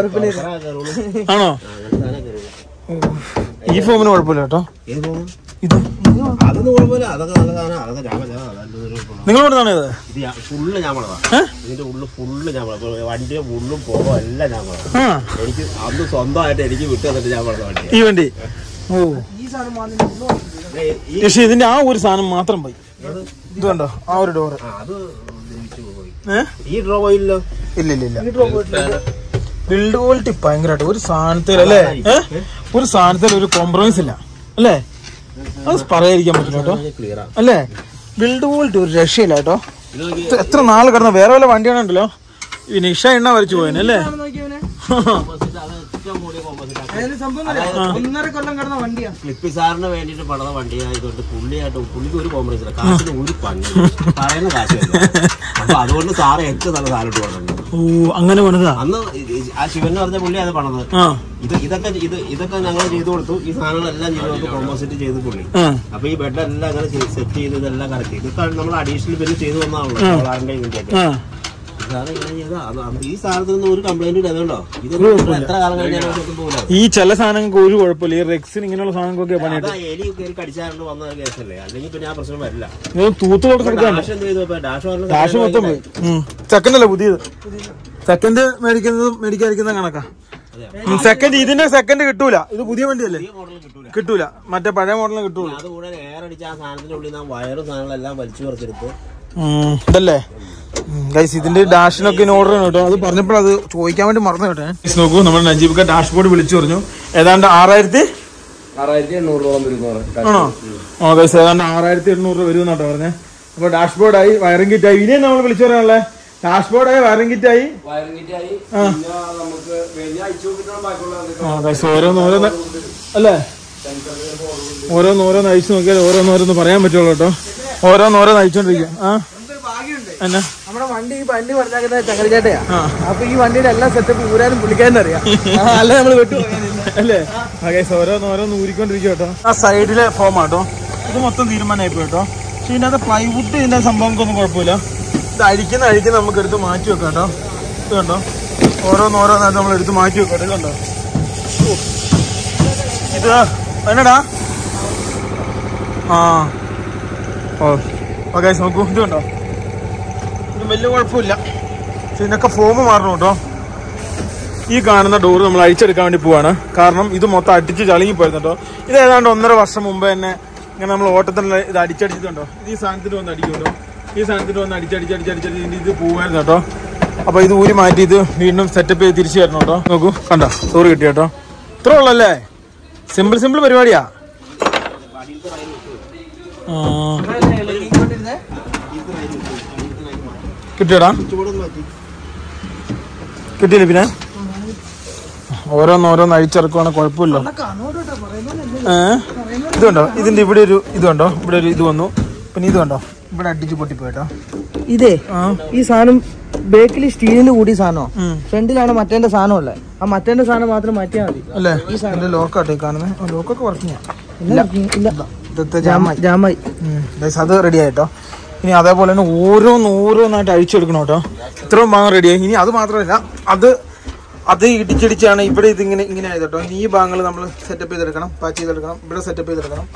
കയറിയത്. ആണോ? ഈ ഫോമിന് കുഴപ്പമില്ല കേട്ടോ. ഇത് അതൊന്നും കുഴപ്പമില്ല. അതൊക്കെ നല്ല സാധനം. അതൊക്കെ ഇത് ഇത് ഞാൻ- ഫുള്ള് ഇതിന്റെ ഫുള്ള് ഞാൻ വളവാ വണ്ടിയുടെ ഉള്ളും പോകും എല്ലാം ഞാൻ ആ. എനിക്ക് അന്ന് സ്വന്തമായിട്ട് എനിക്ക് വിട്ടു തന്നിട്ട് വണ്ടി. ഈ വണ്ടി? ഓ. ഈ സാധനം വന്നിട്ട് ഈ പക്ഷെ ഇതിന്റെ ആ ഒരു സാധനം മാത്രം പോയി. ഇത് കണ്ടോ? ആ ഒരു ഡോറ്. അത് പോയി. ഈ ഡ്രോ പോയില്ലോ ഇല്ല ഇല്ല ഇല്ല. ബിൽഡ് ക്വാളിറ്റി ഭയങ്കരമായിട്ട്. ഒരു സാധനത്തിൽ അല്ലേ? ഒരു സാധനത്തിൽ ഒരു കോംപ്രമൈസ് ഇല്ല. അല്ലേ? അത് പറയാതിരിക്കാൻ പറ്റില്ല കേട്ടോ. അല്ലേ? ബിൽഡ് പോലിട്ട് ഒരു രക്ഷയില്ല കേട്ടോ. എത്ര നാൾ കിടന്ന വേറെ വല്ല വണ്ടിയാണുണ്ടല്ലോ ഈ നിഷ എണ്ണ വരച്ചു പോയനല്ലേ? ഒന്നര കൊല്ലം കിടന്ന വണ്ടിയാ. ക്ലിപ്പി സാറിന് വേണ്ടിട്ട് പണിത വണ്ടിയായതുകൊണ്ട് പുള്ളിയായിട്ട് പുള്ളിക്ക് ഒരു കോംപ്രമൈസ് ഇല്ല. കാശിന് ഒരു പണി പറയുന്ന കാശ് അപ്പൊ അതുകൊണ്ട് സാറ് ഏറ്റവും നല്ല സാധനം ഇട്ട് ഓ അങ്ങനെ പണിതാ? അന്ന് ആ ശിവൻ എന്ന് പറഞ്ഞ പുള്ളി അത് പണത്. ഇത് ഇതൊക്കെ ഇത് ഇതൊക്കെ ഞങ്ങൾ ചെയ്തു കൊടുത്തു. ഈ സാധനങ്ങളെല്ലാം ചെയ്തു കൊടുത്തു കോമ്പോസിറ്റ് ചെയ്ത് പുള്ളി. അപ്പൊ ഈ ബെഡ് എല്ലാം അങ്ങനെ സെറ്റ് ചെയ്ത് ഇതെല്ലാം കറക്റ്റ് ഇതൊക്കെ നമ്മൾ അഡീഷണൽ ബില്ല് ചെയ്തു വന്നാണല്ലോ സോളാറിന്റെ ഇതിന്റെ ഈ ചില സാധനങ്ങൾക്ക് ഒരു കുഴപ്പമില്ല. ഈ റെക്സിന് ഇങ്ങനെയുള്ള സാധനങ്ങൾക്കൊക്കെ പണിയിട്ട് തൂത്ത് കൊടുക്കാൻ ഡാഷ് മൊത്തം പോയി. സെക്കൻഡ് അല്ലേ പുതിയത്? സെക്കൻഡ് മേടിക്കുന്നതും മേടിക്കാതിരിക്കുന്ന കണക്കാ. സെക്കൻഡ് ഇതിന്റെ സെക്കൻഡ് കിട്ടൂല. ഇത് പുതിയ വണ്ടിയല്ലേ? മോഡൽ കിട്ടൂല. മറ്റേ പഴയ മോഡലിന് കിട്ടൂല അതുകൂടെ എയർ അടിച്ച ആ സാധനത്തിന്റെ ഉള്ളിൽ നിന്ന് വയറും സാധനങ്ങളെല്ലാം വലിച്ചു പറിച്ചെടുത്ത് ഇതല്ലേ? ഗൈസ് ഇതിന്റെ ഡാഷിനൊക്കെ ഓർഡർ ആണ് കേട്ടോ. അത് പറഞ്ഞപ്പോൾ അത് ചോദിക്കാൻ വേണ്ടി മറന്നു കേട്ടേ നോക്കൂ നമ്മുടെ നജീബ് ഡാഷ് ബോർഡ് വിളിച്ചു പറഞ്ഞു. ഏതാണ്ട് ആറായിരത്തി? ആറായിരത്തി എണ്ണൂറ് രൂപ വരുന്ന ആണോ? ആ ഗൈസ് ഏതാണ്ട് ആറായിരത്തി എണ്ണൂറ് രൂപ വരും കേട്ടോ പറഞ്ഞേ. അപ്പൊ ഡാഷ് ബോർഡായി വയറിംഗ് കിറ്റ് ആയി. ഇനിയും നമ്മൾ വിളിച്ചു പറയാനുള്ളത് ഡാഷ് ബോർഡായി വയറിംഗ് കിറ്റ് ആയി. ഓരോന്ന് ഓരോന്ന് അല്ലേ? ഓരോന്ന് ഓരോന്ന് അയച്ചു നോക്കിയാൽ ഓരോന്ന് ഓരോന്ന് പറയാൻ പറ്റുള്ളൂ കേട്ടോ. ഓരോന്ന് ഓരോന്ന് അയച്ചോണ്ടിരിക്കും ആ. നമ്മുടെ വണ്ടി ഈ വണ്ടി പറഞ്ഞാൽ ചങ്ങരചേട്ടയാ അപ്പൊ ഈ വണ്ടിയുടെ എല്ലാ സെറ്റപ്പ് ഊരാനും പുള്ളിക്കാരനും അറിയാം. അല്ല നമ്മൾ വിട്ടുപോകാനില്ല അല്ലേ? ഓരോന്ന് ഓരോന്ന് ഊരിക്കൊണ്ടിരിക്കും കേട്ടോ. ആ സൈഡിലെ ഫോം ആട്ടോ ഇത് മൊത്തം തീരുമാനമായി പോയിട്ടോ പക്ഷെ ഇതിനകത്ത് പ്ലൈവുഡ് ഇതിന്റെ സംഭവങ്ങൾക്കൊന്നും കുഴപ്പമില്ല. ഇത് അഴിക്കുന്ന അഴിക്കുന്ന നമുക്ക് എടുത്ത് മാറ്റി വെക്കാം കേട്ടോ. ഇത് കണ്ടോ? ഓരോന്ന് ഓരോന്നായിട്ട് നമ്മൾ എടുത്ത് മാറ്റി വെക്കാം. കേട്ടോ ഇത് കണ്ടോ. ഇത് എന്നടാ? ആ. ഓ. ഓക്കെ നോക്കൂ. ഇത് കണ്ടോ? വലിയ കുഴപ്പമില്ല. ഇതിനൊക്കെ ഫോം മാറണം കേട്ടോ. ഈ കാണുന്ന ഡോർ നമ്മൾ അഴിച്ചെടുക്കാൻ വേണ്ടി പോവാണ്. കാരണം ഇത് മൊത്തം അടിച്ച് ചളുങ്ങി പോയിരുന്നു കേട്ടോ. ഇത് ഏതാണ്ട് ഒന്നര വർഷം മുമ്പ് തന്നെ ഇങ്ങനെ നമ്മൾ ഓട്ടത്തിനുള്ള ഇത് അടിച്ചടിച്ചിട്ടുണ്ടോ? ഈ സാധനത്തിന് വന്ന് അടിക്കുമല്ലോ. ഈ സാധനത്തിന് വന്ന് അടിച്ചടിച്ച് അടിച്ചടിച്ചടിച്ച് ഇതിന്റെ ഇത് പോവായിരുന്നു കേട്ടോ. അപ്പൊ ഇത് ഊരി മാറ്റി ഇത് വീണ്ടും സെറ്റപ്പ് ചെയ്ത് തിരിച്ചു തരണം കേട്ടോ. നോക്കൂ കണ്ടോ ഡോർ കിട്ടി കേട്ടോ. ഇത്ര ഉള്ളല്ലേ സിമ്പിൾ സിമ്പിൾ പരിപാടിയാ. കിട്ടിയോടാ? കിട്ടിയില്ല പിന്നെ? ഓരോന്നോരോന്ന് അഴിച്ചിറക്കുവാണ് കുഴപ്പമില്ല. ഏ? ഇതുണ്ടോ ഇതിന്റെ ഇവിടെ ഒരു ഇതുണ്ടോ? ഇവിടെ ഒരു ഇത് വന്നു. പിന്നെ ഇതുണ്ടോ ഇവിടെ അടിച്ച് പൊട്ടിപ്പോയിട്ടോ. ഇതേ ഈ സാധനം ബേക്കിൽ സ്റ്റീലിന് കൂടി സാധനം. ഫ്രണ്ടിലാണ് മറ്റേന്റെ സാധനം ഉള്ളത് ആ മറ്റേന്റെ സാധനം മാത്രം മാറ്റിയാൽ മതി. അല്ലേ? ഈ ലോക്കാട്ടോ ഈ കാണുന്നത് ലോക്കൊക്കെ വർക്കിംഗ് ഇല്ല ജാമായി. അത് റെഡി ആയിട്ടോ. ഇനി അതേപോലെ തന്നെ ഓരോന്ന് ഓരോന്നായിട്ട് അഴിച്ചെടുക്കണം കേട്ടോ. ഇത്രയും ഭാഗം റെഡിയായി ഇനി അത് മാത്രമല്ല അത് അത് ഇടിച്ചിടിച്ചാണ് ഇവിടെ ഇതിങ്ങനെ ഇങ്ങനെ ആയത് കേട്ടോ. ഇനി ഈ ഭാഗങ്ങൾ നമ്മൾ സെറ്റപ്പ് ചെയ്തെടുക്കണം പാച്ച് ചെയ്തെടുക്കണം ഇവിടെ സെറ്റപ്പ് ചെയ്തെടുക്കണം.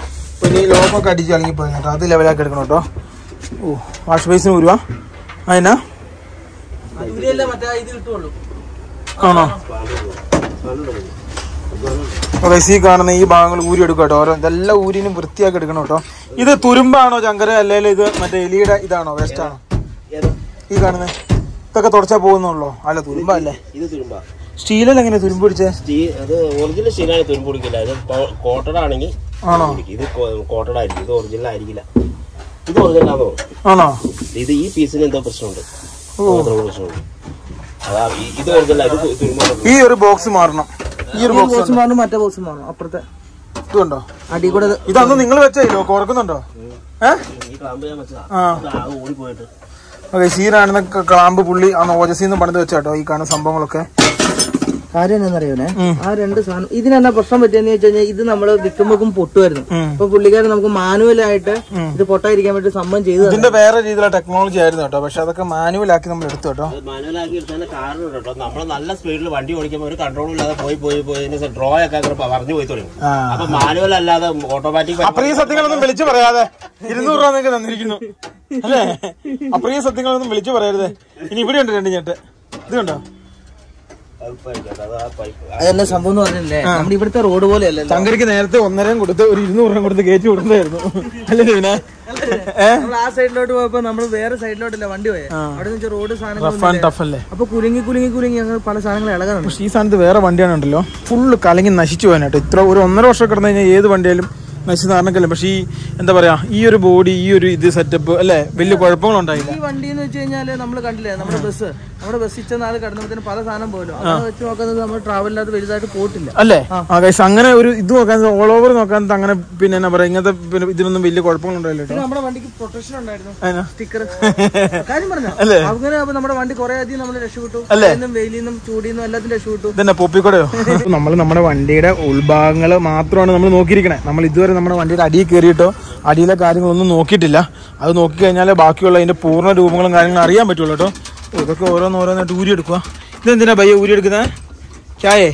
പിന്നെ ഈ ലോക്കൊക്കെ അടിച്ച് പോയി കേട്ടോ. അത് ലെവലാക്കി എടുക്കണം കേട്ടോ. ഓ വാഷ് ബേസിന് വരുവാ അതിനാ ആണോ? അതെ ഈ കാണുന്ന ഈ ഭാഗങ്ങൾ ഊരി എടുക്കുക കേട്ടോ. ഓരോ ഇതെല്ലാം ഊരിനും വൃത്തിയാക്കി എടുക്കണം കേട്ടോ. ഇത് തുരുമ്പാണോ ചങ്കര അല്ലെങ്കിൽ ഇത് മറ്റേ എലിയുടെ ഇതാണോ? വേസ്റ്റ് ആണോ? ഈ കാണുന്നത് ഇതൊക്കെ തുടച്ചാ പോകുന്നുള്ളോ? അല്ല തുരുമ്പല്ലേ ഇത് തുരുമ്പാ. സ്റ്റീലല്ല എങ്ങനെ തുരുമ്പ് പിടിച്ചേ? അത് ഒറിജിനൽ സ്റ്റീലാണ് തുരുമ്പ് പിടിക്കില്ല ഇത് കോട്ടഡ് ആണെങ്കിൽ ആണോ? ഇത് കോട്ടഡ് ആയിരിക്കും. ഇത് ഒറിജിനൽ ആയിരിക്കില്ല. ഇത് ഒറിജിനൽ ആണോ? ആണോ? ഇത് ഈ പീസിന് എന്തോ പ്രശ്നമുണ്ട്. പ്രശ്നമുണ്ട്. ഈ- ഒരു ബോക്സ് മാറണം. ഈ ഒരു ബോക്സ് മാറണം മറ്റേ ബോക്സ് മാറണം അപ്പുറത്തെ. ഇതുണ്ടോ? അടി കൂടെ ഇതൊന്നും നിങ്ങൾ വെച്ചോ കൊറക്കുന്നുണ്ടോ ഏഹ് ഈ ക്ലാമ്പ് ഞാൻ വെച്ചതാ ആ. ഓടി പോയിട്ട് ഓക്കെ സീരാണെന്ന ക്ലാമ്പ് പുള്ളി ആ ഓജസിന്ന് പണിത് വെച്ചാട്ടോ ഈ കാണുന്ന സംഭവങ്ങളൊക്കെ. കാര്യം എന്താണെന്നറിയോനെ ആ രണ്ട് സാധനം ഇതിനെന്നാ പ്രശ്നം പറ്റിയെന്ന് വെച്ച് കഴിഞ്ഞാൽ ഇത് നമ്മൾ വിൽക്കുമ്പോക്കും പൊട്ടുമായിരുന്നു. അപ്പൊ പുള്ളിക്കാരൻ നമുക്ക് മാനുവലായിട്ട് ഇത് പൊട്ടായിരിക്കാൻ വേണ്ടി സംഭവം ചെയ്തു ഇതിന്റെ വേറെ രീതിയിലുള്ള ടെക്നോളജി ആയിരുന്നു കേട്ടോ. പക്ഷെ അതൊക്കെ മാനുവൽ ആക്കി നമ്മൾ എടുത്തു കേട്ടോ. മാനുവലാക്കി കാരണം കേട്ടോ. നമ്മൾ നല്ല സ്പീഡിൽ വണ്ടി ഓടിക്കുമ്പോൾ ഒരു കൺട്രോൾ ഇല്ലാതെ പോയി പോയി പോയി ഡ്രോ ഒക്കെ പറഞ്ഞു പോയി തുടങ്ങി. അപ്പൊ മാനുവൽ അല്ലാതെ ഓട്ടോമാറ്റിക് അപ്രിയ സത്യങ്ങളൊന്നും വിളിച്ചു പറയാതെ ഇരുന്നൂറ് രൂപ നിങ്ങൾക്ക് തന്നിരിക്കുന്നു. അല്ലേ? അപ്രിയ സത്യങ്ങളൊന്നും വിളിച്ചു പറയരുത്. ഇനി ഇവിടെ ഉണ്ട് രണ്ട് ഞെട്ട്. ഇത് കണ്ടോ? അതെന്നെ സംഭവം എന്ന് പറഞ്ഞില്ലേ? നമ്മുടെ ഇവിടുത്തെ റോഡ് പോലെ അല്ലല്ലോ ചങ്കരിക്ക് നേരത്തെ ഒന്നരം കൊടുത്ത് ഒരു ഇരുന്നൂറ് രൂപ കൊടുത്ത് കയറ്റി കൊടുത്തായിരുന്നു അല്ലേ പിന്നെ നമ്മൾ ആ സൈഡിലോട്ട് പോയപ്പോ നമ്മൾ വേറെ സൈഡിലോട്ടല്ല വണ്ടി പോയെ? അവിടെ നിന്ന് റോഡ് സാധനം റഫ് ആൻഡ് ടഫ് അല്ലേ? അപ്പൊ കുലുങ്ങി കുലുങ്ങി കുലുങ്ങി ഞങ്ങൾ പല സാധനങ്ങൾ ഇളകാറുണ്ട്. പക്ഷേ ഈ സ്ഥാനത്ത് വേറെ വണ്ടിയാണ് ഉണ്ടല്ലോ. ഫുള്ള് കലങ്ങി നശിച്ചു പോകാനായിട്ട്. ഇത്ര ഒരു ഒന്നര വർഷം കിടന്നു കഴിഞ്ഞാൽ ഏത് വണ്ടിയാലും നശിച്ച നാരണക്കല്ലേ പക്ഷേ ഈ എന്താ പറയാ ഈ ഒരു ബോഡി ഈ ഒരു ഇത് സെറ്റപ്പ് അല്ലേ? വലിയ കുഴപ്പങ്ങളുണ്ടായില്ല ഈ വണ്ടി എന്ന് വെച്ച് കഴിഞ്ഞാൽ നമ്മൾ കണ്ടില്ലേ നമ്മുടെ ബസ് നമ്മുടെ ബസ് ഇച്ച കടന്നപ്പോ പല സാധനം പോലും അത് വെച്ച് നോക്കുന്നത് നമ്മൾ ട്രാവലിനകത്ത് വലുതായിട്ട് പോയിട്ടില്ല. അല്ലേ? ആ. ഗൈസ് അങ്ങനെ ഒരു ഇത് നോക്കാൻ ഓൾ ഓവർ നോക്കാൻ അങ്ങനെ പിന്നെ എന്നാ പറയാ ഇങ്ങനത്തെ പിന്നെ ഇതിനൊന്നും വലിയ കുഴപ്പങ്ങളുണ്ടായില്ല നമ്മുടെ വണ്ടിക്ക് പ്രൊട്ടക്ഷൻ ഉണ്ടായിരുന്നു. സ്റ്റിക്കർ <laughs> കാര്യം പറഞ്ഞോ? അല്ലേ? അങ്ങനെ അപ്പൊ നമ്മുടെ വണ്ടി കുറെ അധികം നമ്മൾ രക്ഷപ്പെട്ടു. അല്ലേ? വെയിലിൽ നിന്നും ചൂടിൽ നിന്നും എല്ലാത്തിനും രക്ഷപ്പെട്ടു. ഇതന്നെ പൊപ്പിക്കൊടയോ? <laughs> നമ്മൾ നമ്മുടെ വണ്ടിയുടെ ഉൾഭാഗങ്ങൾ മാത്രമാണ് നമ്മൾ നോക്കിയിരിക്കണേ. നമ്മൾ ഇതുവരെ നമ്മുടെ വണ്ടിയുടെ അടിയിൽ കയറിയിട്ടോ അടിയിലെ കാര്യങ്ങളൊന്നും നോക്കിയിട്ടില്ല. അത് നോക്കിക്കഴിഞ്ഞാൽ ബാക്കിയുള്ള അതിന്റെ പൂർണ രൂപങ്ങളും കാര്യങ്ങളും അറിയാൻ പറ്റുള്ളൂ കേട്ടോ. ഇതൊക്കെ ഓരോന്നോരോന്നായിട്ട് ഊരി എടുക്കുക ഇതെന്തിനാ ഭയ്യ ഊരി എടുക്കുന്നത് ചായേ?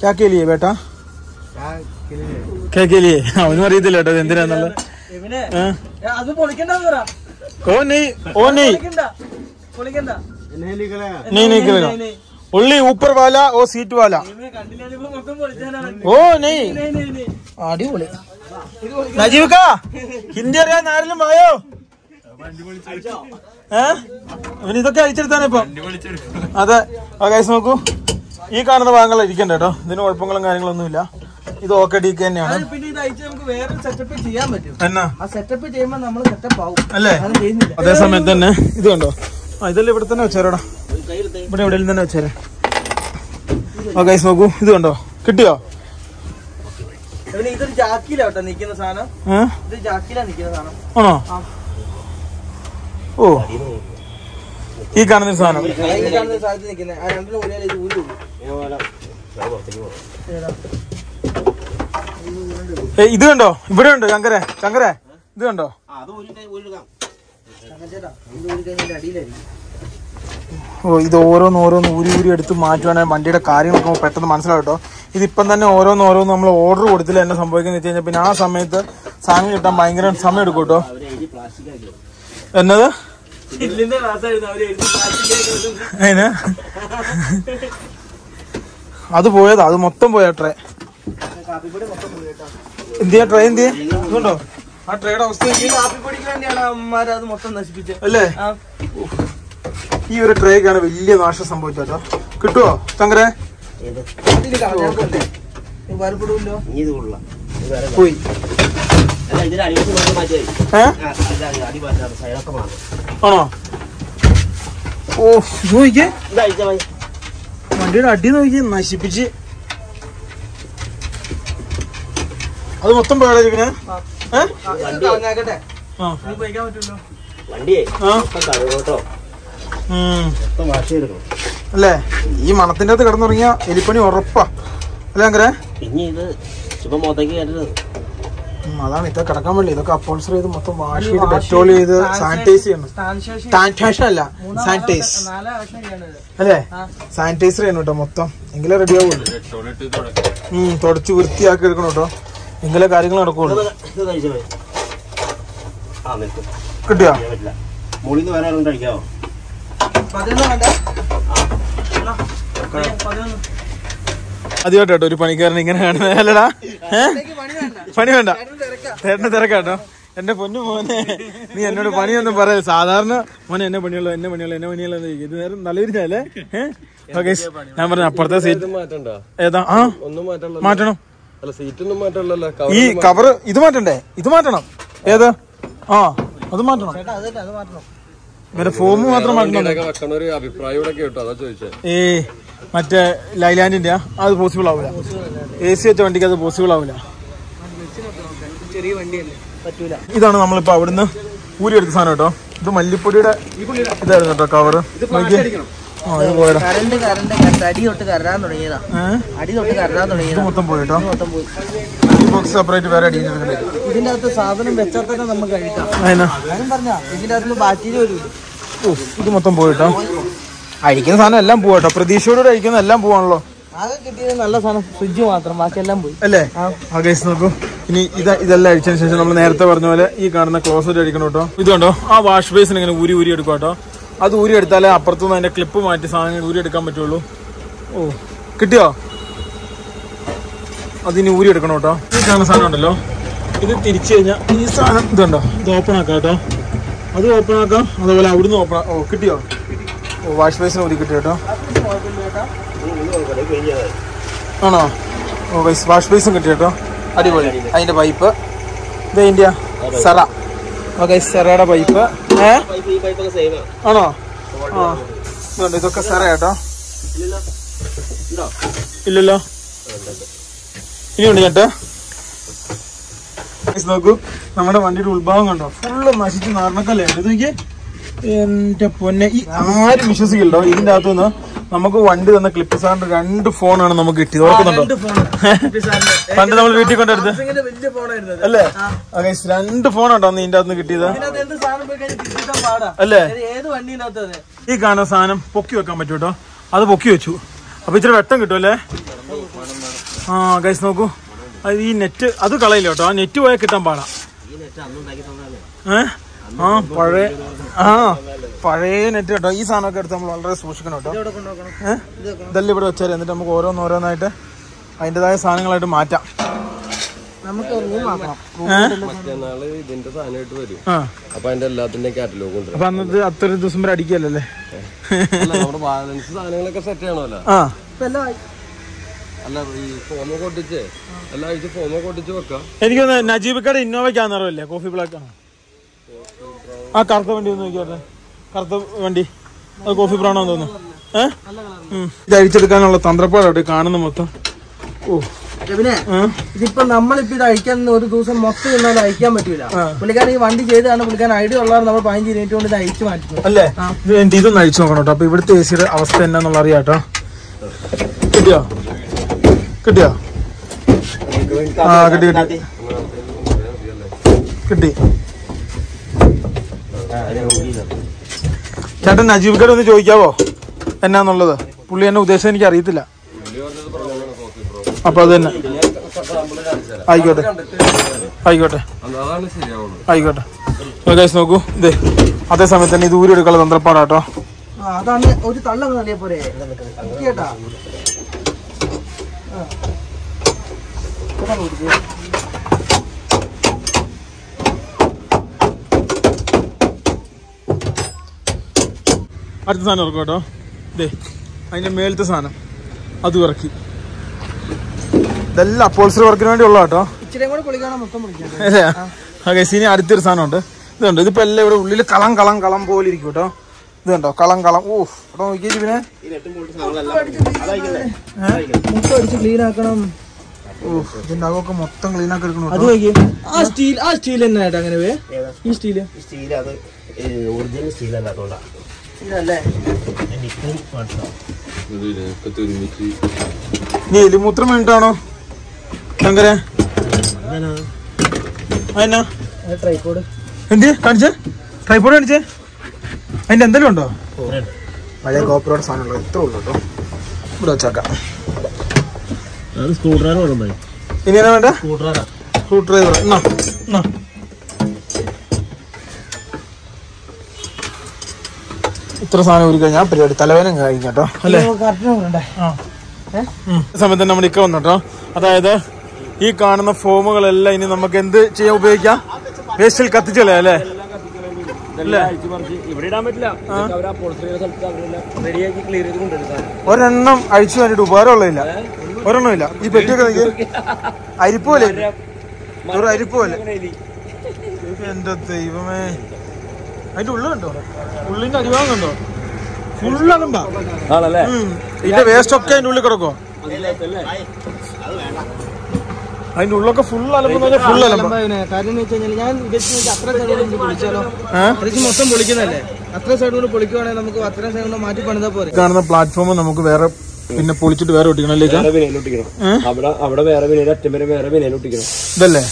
ചാക്കേലിയേ ബേട്ടാ? കേക്കേലിയേ. അവനും അറിയത്തില്ല കേട്ടോ എന്തിനാന്നുള്ള ഉള്ളി ഊപ്പർ വാല ഓ സീറ്റ് വാല ഓ നെയ് അടിപൊളി. നജീവിക്ക ഹിന്ദി അറിയാൻ ആരെങ്കിലും പറയോ ഏ? അവന് ഇതൊക്കെ അഴിച്ചെടുത്താണ് ഇപ്പൊ. അതെ. ഗൈസ് നോക്കൂ. ഈ കാണുന്ന ഭാഗങ്ങൾ ഇരിക്കണ്ട കേട്ടോ ഇതിന് കുഴപ്പങ്ങളും കാര്യങ്ങളൊന്നും ഇല്ല ഇത് ഓക്കെ ഡി തന്നെയാണ്. പിന്നെ ഇത് അയച്ച് നമുക്ക് വേറെ സെറ്റപ്പ് ചെയ്യാൻ പറ്റും. എന്നാ? ആ സെറ്റപ്പ് ചെയ്യുമ്പോൾ നമ്മൾ സെറ്റപ്പ് ആവും. അല്ലേ? അത് ചെയ്യുന്നില്ല. അതേ സമയത്ത് തന്നെ ഇത് കണ്ടോ? ആ ഇതെല്ലാം ഇവിടെ തന്നെ വെച്ചേരടാ ഇവിടെ എവിടെയും തന്നെ വെച്ചേരെ. ആ ഗൈസ് നോക്കൂ. ഇത് കണ്ടോ? കിട്ടിയോ? പിന്നെ ഇതൊരു ജാക്കിലാട്ടോ കേട്ടോ നിൽക്കുന്ന സാധനം. ഇത് ജാക്കിലാ നിൽക്കുന്ന സാധനം. ആണോ? ഓ. ഈ കാണുന്ന സാധനം. ഇത് കണ്ടോ? ഇവിടെ ഉണ്ട് ചങ്കരെ ചങ്കരെ ഇത് കണ്ടോ? ഓ ഇത് ഓരോന്ന് ഓരോന്ന് ഊരി ഊരി എടുത്ത് മാറ്റുവാണെങ്കിൽ വണ്ടിയുടെ കാര്യങ്ങളൊക്കെ പെട്ടെന്ന് മനസ്സിലാവും കേട്ടോ. ഇതിപ്പം തന്നെ ഓരോന്ന് ഓരോന്ന് നമ്മൾ ഓർഡർ കൊടുത്തില്ല എന്നെ സംഭവിക്കുന്നത് വെച്ച് കഴിഞ്ഞാൽ പിന്നെ ആ സമയത്ത് സാധനം കിട്ടാൻ ഭയങ്കര സമയം എടുക്കും കേട്ടോ. എന്നത്? അതിന് അത് പോയതാ അത് മൊത്തം പോയ ട്രേ. എന്തിയാ ട്രേ എന്തിയാ? ഇതുണ്ടോ? ആ ട്രേയുടെ അവസ്ഥ അല്ലേ? ഈ ഒരു ട്രേക്കാണ് വലിയ നാശം സംഭവിച്ചോ കിട്ടുവോ ചങ്കരെ പോയി. ആണോ? ഓ വണ്ടിയുടെ അടി നോക്കി നശിപ്പിച്ച്. അത് മൊത്തം പോയാലോ വാഷ് അല്ലേ? ഈ മണത്തിന്റെ അകത്ത് കിടന്നുറങ്ങിയ എലിപ്പണി ഉറപ്പാ. അല്ലേ അങ്ങനെ ഇനി ഇത് ഇപ്പൊ മൊത്തക്ക് കയറ്റരുത് അതാണ് ഇതൊക്കെ കിടക്കാൻ വേണ്ടി. ഇതൊക്കെ അപ്പോൾസർ ചെയ്ത് മൊത്തം വാഷ് ചെയ്ത് പെട്രോൾ ചെയ്ത് സാനിറ്റൈസ് ചെയ്യണം. സാനിറ്റേഷൻ അല്ല സാനിറ്റൈസ് അല്ലേ. സാനിറ്റൈസർ ചെയ്യണം കേട്ടോ മൊത്തം. എങ്കിലേ റെഡി ആവുള്ളൂ. ഉം തുടച്ച് വൃത്തിയാക്കി എടുക്കണം കേട്ടോ എങ്കിലേ കാര്യങ്ങൾ നടക്കുള്ളൂ. കിട്ടിയോ? നിന്ന് വേറെ കഴിക്കാവോ? പതിനൊന്ന് വേണ്ട. പതിനൊന്ന്. ആദ്യമായിട്ട് ഒരു പണിക്കാരൻ ഇങ്ങനെ കാണുന്നത്. അല്ലടാ. പണി വേണ്ട പണി വേണ്ട. ചേട്ടന് തിരക്കാ തിരക്കാട്ടോ. എന്റെ പൊന്നു മോനെ നീ എന്നോട് പണിയൊന്നും പറയല്ല. സാധാരണ മോനെ എന്നെ പണിയുള്ളൂ എന്നെ പണിയുള്ളൂ എന്നെ പണിയുള്ളൂ എന്ന് ചോദിക്കും. ഇത് നേരം നല്ല ഏഹ് ഓക്കെ ഞാൻ പറഞ്ഞു അപ്പുറത്തെ സീറ്റ് മാറ്റണ്ട? ഏതാ? ആ? മാറ്റണം? ഈ കവർ ഇത് മാറ്റണ്ടേ? ഇത് മാറ്റണം. ഏത്? ആ അത് മാറ്റണം. ചേട്ടാ അതല്ല അത് മാറ്റണം. ഇവരെ ഫോം മാത്രം മാറ്റണം. അഭിപ്രായം ഇവിടെ മറ്റേ ലൈലാൻഡിന്റെ അത് പോസിബിൾ ആവില്ല എ സി വെച്ച വണ്ടിക്ക് അത് പോസിബിൾ ആവില്ല ചെറിയ വണ്ടിയല്ലേ പറ്റൂല ഇതാണ് നമ്മളിപ്പോ അവിടുന്ന് ഊരി എടുത്ത സാധനം കേട്ടോ. ഇത് മല്ലിപ്പൊടിയുടെ ഇതായിരുന്നു കേട്ടോ മൊത്തം പോയി കേട്ടോ. ഈ ബോക്സ് സെപ്പറേറ്റ് വേറെ ഇതിന്റെ അകത്ത് സാധനം വെച്ചാൽ തന്നെ നമുക്ക് കഴിക്കാം. ഇതിന്റെ അകത്ത് ബാക്ടീരിയ വരും ഇത് മൊത്തം പോയി കേട്ടോ. അഴിക്കുന്ന സാധനം എല്ലാം പോവാട്ടോ പ്രതീക്ഷയോടുകൂടി അഴിക്കുന്ന എല്ലാം പോവാണല്ലോ. ആകെ കിട്ടിയത് നല്ല സാധനം ഫ്രിഡ്ജ് മാത്രം ബാക്കിയെല്ലാം പോയി. അല്ലേ? ആ. നോക്കൂ. ഇനി ഇത് ഇതെല്ലാം അഴിച്ചതിന് ശേഷം നമ്മൾ നേരത്തെ പറഞ്ഞ പോലെ ഈ കാണുന്ന ക്ലോസറ്റ് അടിക്കണം കേട്ടോ. ഇത് കണ്ടോ? ആ വാഷ് ബേസിന് ഇങ്ങനെ ഊരി ഊരി എടുക്കും കേട്ടോ. അത് ഊരി എടുത്താലേ അപ്പുറത്തുനിന്ന് അതിന്റെ ക്ലിപ്പ് മാറ്റി സാധനങ്ങൾ ഊരി എടുക്കാൻ പറ്റുള്ളൂ. ഓ കിട്ടിയോ? അതിനി ഊരി എടുക്കണം കേട്ടോ. ഈ കാണുന്ന സാധനം ഉണ്ടല്ലോ. ഇത് തിരിച്ചു കഴിഞ്ഞാൽ ഈ സാധനം ഇതുണ്ടോ? ഇത് ഓപ്പൺ ആക്കാം കേട്ടോ. അത് ഓപ്പൺ ആക്കാം. അതുപോലെ അവിടുന്ന് ഓപ്പൺ ഓ കിട്ടിയോ? വാഷ് ബേസിന് ഒതുക്കിട്ട് കിട്ടി ആണോ? ഓ വൈസ് വാഷ് ബേസും കിട്ടി കേട്ടോ അടിപൊളി. അതിന്റെ പൈപ്പ് ഇത് ഇന്ത്യ സെറ. ഓക്കെ സെറയുടെ പൈപ്പ് ഏ? ആണോ? ആ. ഇതൊക്കെ സെറ കേട്ടോ ഇല്ലല്ലോ. ഇനിയുണ്ട് ചേട്ടാ. നോക്കൂ. നമ്മുടെ വണ്ടിയുടെ ഉത്ഭാവം കണ്ടോ? ഫുള്ള് നശിച്ച് നാർണക്കല്ലേ ഇത് നോക്കിയേ. എന്റെ പൊന്നെ ഈ ആരും വിശ്വസിക്കില്ലോ ഇതിന്റെ അകത്തുനിന്ന് നമുക്ക് വണ്ടി തന്ന ക്ലിപ്പ് സാറിന്റെ രണ്ട് ഫോണാണ് നമുക്ക് കിട്ടിയത്. ഓർക്കുന്നുണ്ടോ <laughs> പണ്ട് നമ്മൾ വീട്ടിൽ കൊണ്ടെടുത്ത് അല്ലേ? ഓക്കെ രണ്ട് ഫോണുണ്ടോ അന്ന് ഇതിന്റെ അകത്ത് കിട്ടിയത്. അല്ലേ? ഈ കാണുന്ന സാധനം പൊക്കി വെക്കാൻ പറ്റും കേട്ടോ. അത് പൊക്കി വെച്ചു. അപ്പൊ ഇച്ചിരി വെട്ടം കിട്ടും അല്ലേ? ആ ഗൈസ് നോക്കൂ. അത് ഈ നെറ്റ് അത് കളയില്ല കേട്ടോ. ആ നെറ്റ് പോയാൽ കിട്ടാൻ പാടാ. ഈ ആ പഴയ ആ പഴയ നെറ്റ് കേട്ടോ. ഈ സാധനമൊക്കെ എടുത്ത് നമ്മൾ വളരെ സൂക്ഷിക്കണം കേട്ടോ. ഇതെല്ലാം ഇവിടെ വെച്ചാൽ എന്നിട്ട് നമുക്ക് ഓരോന്നോരോന്നായിട്ട് അതിന്റെതായ സാധനങ്ങളായിട്ട് മാറ്റാം. നമുക്ക് ഇതിന്റെ സാധനമായിട്ട് വരും. ആ. അപ്പൊ അതിന്റെ എല്ലാത്തിന്റെ കാറ്റലോഗ് ഉണ്ട്. അപ്പൊ അന്നത്തെ അത്ര ദിവസം വരെ അടിക്കല്ലേ അല്ല? നമ്മുടെ ബാലൻസ് സാധനങ്ങളൊക്കെ സെറ്റ് ചെയ്യണമല്ലോ. ആ. ഇപ്പൊ എല്ലാം ആയി. അല്ല ഈ ഫോമ കൊട്ടിച്ച് എല്ലാ ആഴ്ച ഫോമ കൊട്ടിച്ച് വെക്കാം. എനിക്കൊന്ന് നജീബിക്കയുടെ ഇന്നോവയ്ക്കാന്നറിയില്ലേ കോഫി ബ്ലാക്ക് ആണ്. ആ കറുത്ത വണ്ടി ഒന്ന് നോക്കിയാട്ടെ? കറുത്ത വണ്ടി. അത് കോഫി ബ്രൗണാന്ന് തോന്നുന്നു. ഏഹ് ഇത് അഴിച്ചെടുക്കാനുള്ള തന്ത്രപ്പാടായിട്ട് കാണുന്ന മൊത്തം. ഓ. ഇതിപ്പോ നമ്മളിപ്പോ ഇത് അഴിക്കാൻ ഒരു ദിവസം മൊത്തം നിന്നാൽ അഴിക്കാൻ പറ്റൂല. പുള്ളിക്കാരൻ ഈ വണ്ടി ചെയ്താണ് പുള്ളിക്കാരൻ ഐഡിയ ഉള്ളതാണ് നമ്മൾ പതിനഞ്ച് മിനിറ്റ് കൊണ്ട് ഇത് അഴിച്ചു മാറ്റുന്നു അല്ലേ? വേണ്ടി ഇതൊന്ന് അഴിച്ചു നോക്കണം കേട്ടോ. അപ്പൊ ഇവിടുത്തെ എ സിയുടെ അവസ്ഥ എന്നാന്നുള്ള അറിയാട്ടോ കേട്ടോ. കിട്ടിയോ? കിട്ടിയോ? ആ കിട്ടി കിട്ടി. കിട്ടി. ചേട്ടൻ നജീബിക്കടെ ഒന്ന് ചോദിക്കാവോ? എന്നാന്നുള്ളത്? പുള്ളി എന്നെ ഉദ്ദേശം എനിക്ക് അറിയത്തില്ല. അപ്പൊ അത് തന്നെ. ആയിക്കോട്ടെ. ആയിക്കോട്ടെ. ആയിക്കോട്ടെ. ഗൈസ് നോക്കൂ. ഇത് അതേ സമയത്ത് തന്നെ ഇത് ഊരി എടുക്കാനുള്ള തന്ത്രപ്പാടാട്ടോ അതാണ് ഒരു തള്ളം തള്ളിയ പോരെ. അടുത്ത സാധനം ഇറക്കും കേട്ടോ. ഇതേ അതിന്റെ മേലത്തെ സാധനം. അത് ഇറക്കി. ഇതെല്ലാം അപ്പോൾസറി വർക്കിന് വേണ്ടി ഉള്ള കേട്ടോ. അല്ലേ ഓക്കെ ഇനി അടുത്തൊരു സാധനമുണ്ട്. ഇതുണ്ട് ഇതിപ്പോ എല്ലാം ഇവിടെ ഉള്ളിൽ കളം കളം കളം പോലെ ഇരിക്കും കേട്ടോ. ഇത് കണ്ടോ കളം കളം. ഓ ഇവിടെ നോക്കിയിട്ട് പിന്നെ മുട്ട അടിച്ച് ക്ലീൻ ആക്കണം ഇതിന്റെ അകമൊക്കെ മൊത്തം ക്ലീൻ ആക്കി എടുക്കണം അത് ആ സ്റ്റീൽ ആ സ്റ്റീൽ തന്നെ ആയിട്ട് അങ്ങനെ വേ. ഈ സ്റ്റീൽ. സ്റ്റീൽ അത് ഒറിജിനൽ സ്റ്റീൽ അല്ല ഇനി എലിമൂത്രം വേണ്ടിട്ടാണോ ശങ്കര? ട്രൈപ്പോഡ് എന്ത് കാണിച്ചേ? ട്രൈപ്പോഡ് കാണിച്ചേ? അതിന്റെ എന്തെങ്കിലും ഉണ്ടോ? പഴയ കോപ്പറോട് സാധനമുള്ളൂ ഇത്ര ഉള്ളു കേട്ടോ. ഇവിടെ വെച്ചേക്കാം. ഇനി എന്നാ വേണ്ട? സ്ക്രൂ ഡ്രൈവർ എന്നാ? എന്നാ? ഇത്ര സാധനം ഒരു കഴിഞ്ഞാൽ പരിപാടി തലവേനം കഴിഞ്ഞ കേട്ടോ. അല്ലേ? സമയത്ത് നമ്മൾ ഇക്ക വന്നോട്ടോ അതായത് ഈ കാണുന്ന ഫോമുകളെല്ലാം ഇനി നമുക്ക് എന്ത് ചെയ്യാൻ ഉപയോഗിക്കാം? വേസ്റ്റിൽ കത്തിച്ചല്ലേ അല്ലേ? ഒരെണ്ണം അഴിച്ചു വേണ്ടിട്ട് ഉപകാരമുള്ളതില്ല. ഒരെണ്ണം ഇല്ല ഈ പെട്ടിയൊക്കെ നോക്കി അരിപ്പോലെ ഒരു അരിപ്പോലെ എന്റെ ദൈവമേ. അതിന്റെ ഉള്ളിൽ കണ്ടോ? ഉള്ളിന്റെ അടിഭാഗം കണ്ടോ? ഫുള്ള് കണ്ടോ ആണല്ലേ? ഇതിന്റെ വേസ്റ്റ് ഒക്കെ അതിന്റെ ഉള്ളിൽ കിടക്കോ അതിന്റെ ഉള്ളൊക്കെ ഫുൾ അലമ്പ്. ഫുൾ അലമ്പ് കാര്യം എന്ന് വെച്ച് ഞാൻ അത്ര സൈഡ് പൊളിച്ചാലോ? മൊത്തം പൊളിക്കുന്നല്ലേ അത്ര സൈഡ് കൊണ്ട് പൊളിക്കുവാണെങ്കിൽ നമുക്ക് അത്ര സൈഡ് കൊണ്ട് മാറ്റി പണിതാ പോരെ. കാണുന്ന പ്ലാറ്റ്ഫോം നമുക്ക് വേറെ പിന്നെ പൊളിച്ചിട്ട് വേറെ ഒട്ടിക്കണം അല്ലേ ഇക്ക? വേറെ വിനയിൽ അവിടെ അവിടെ വേറെ വിനയിൽ അറ്റം വരെ വേറെ വിനയിൽ ഒട്ടിക്കണം. ഇതല്ലേ?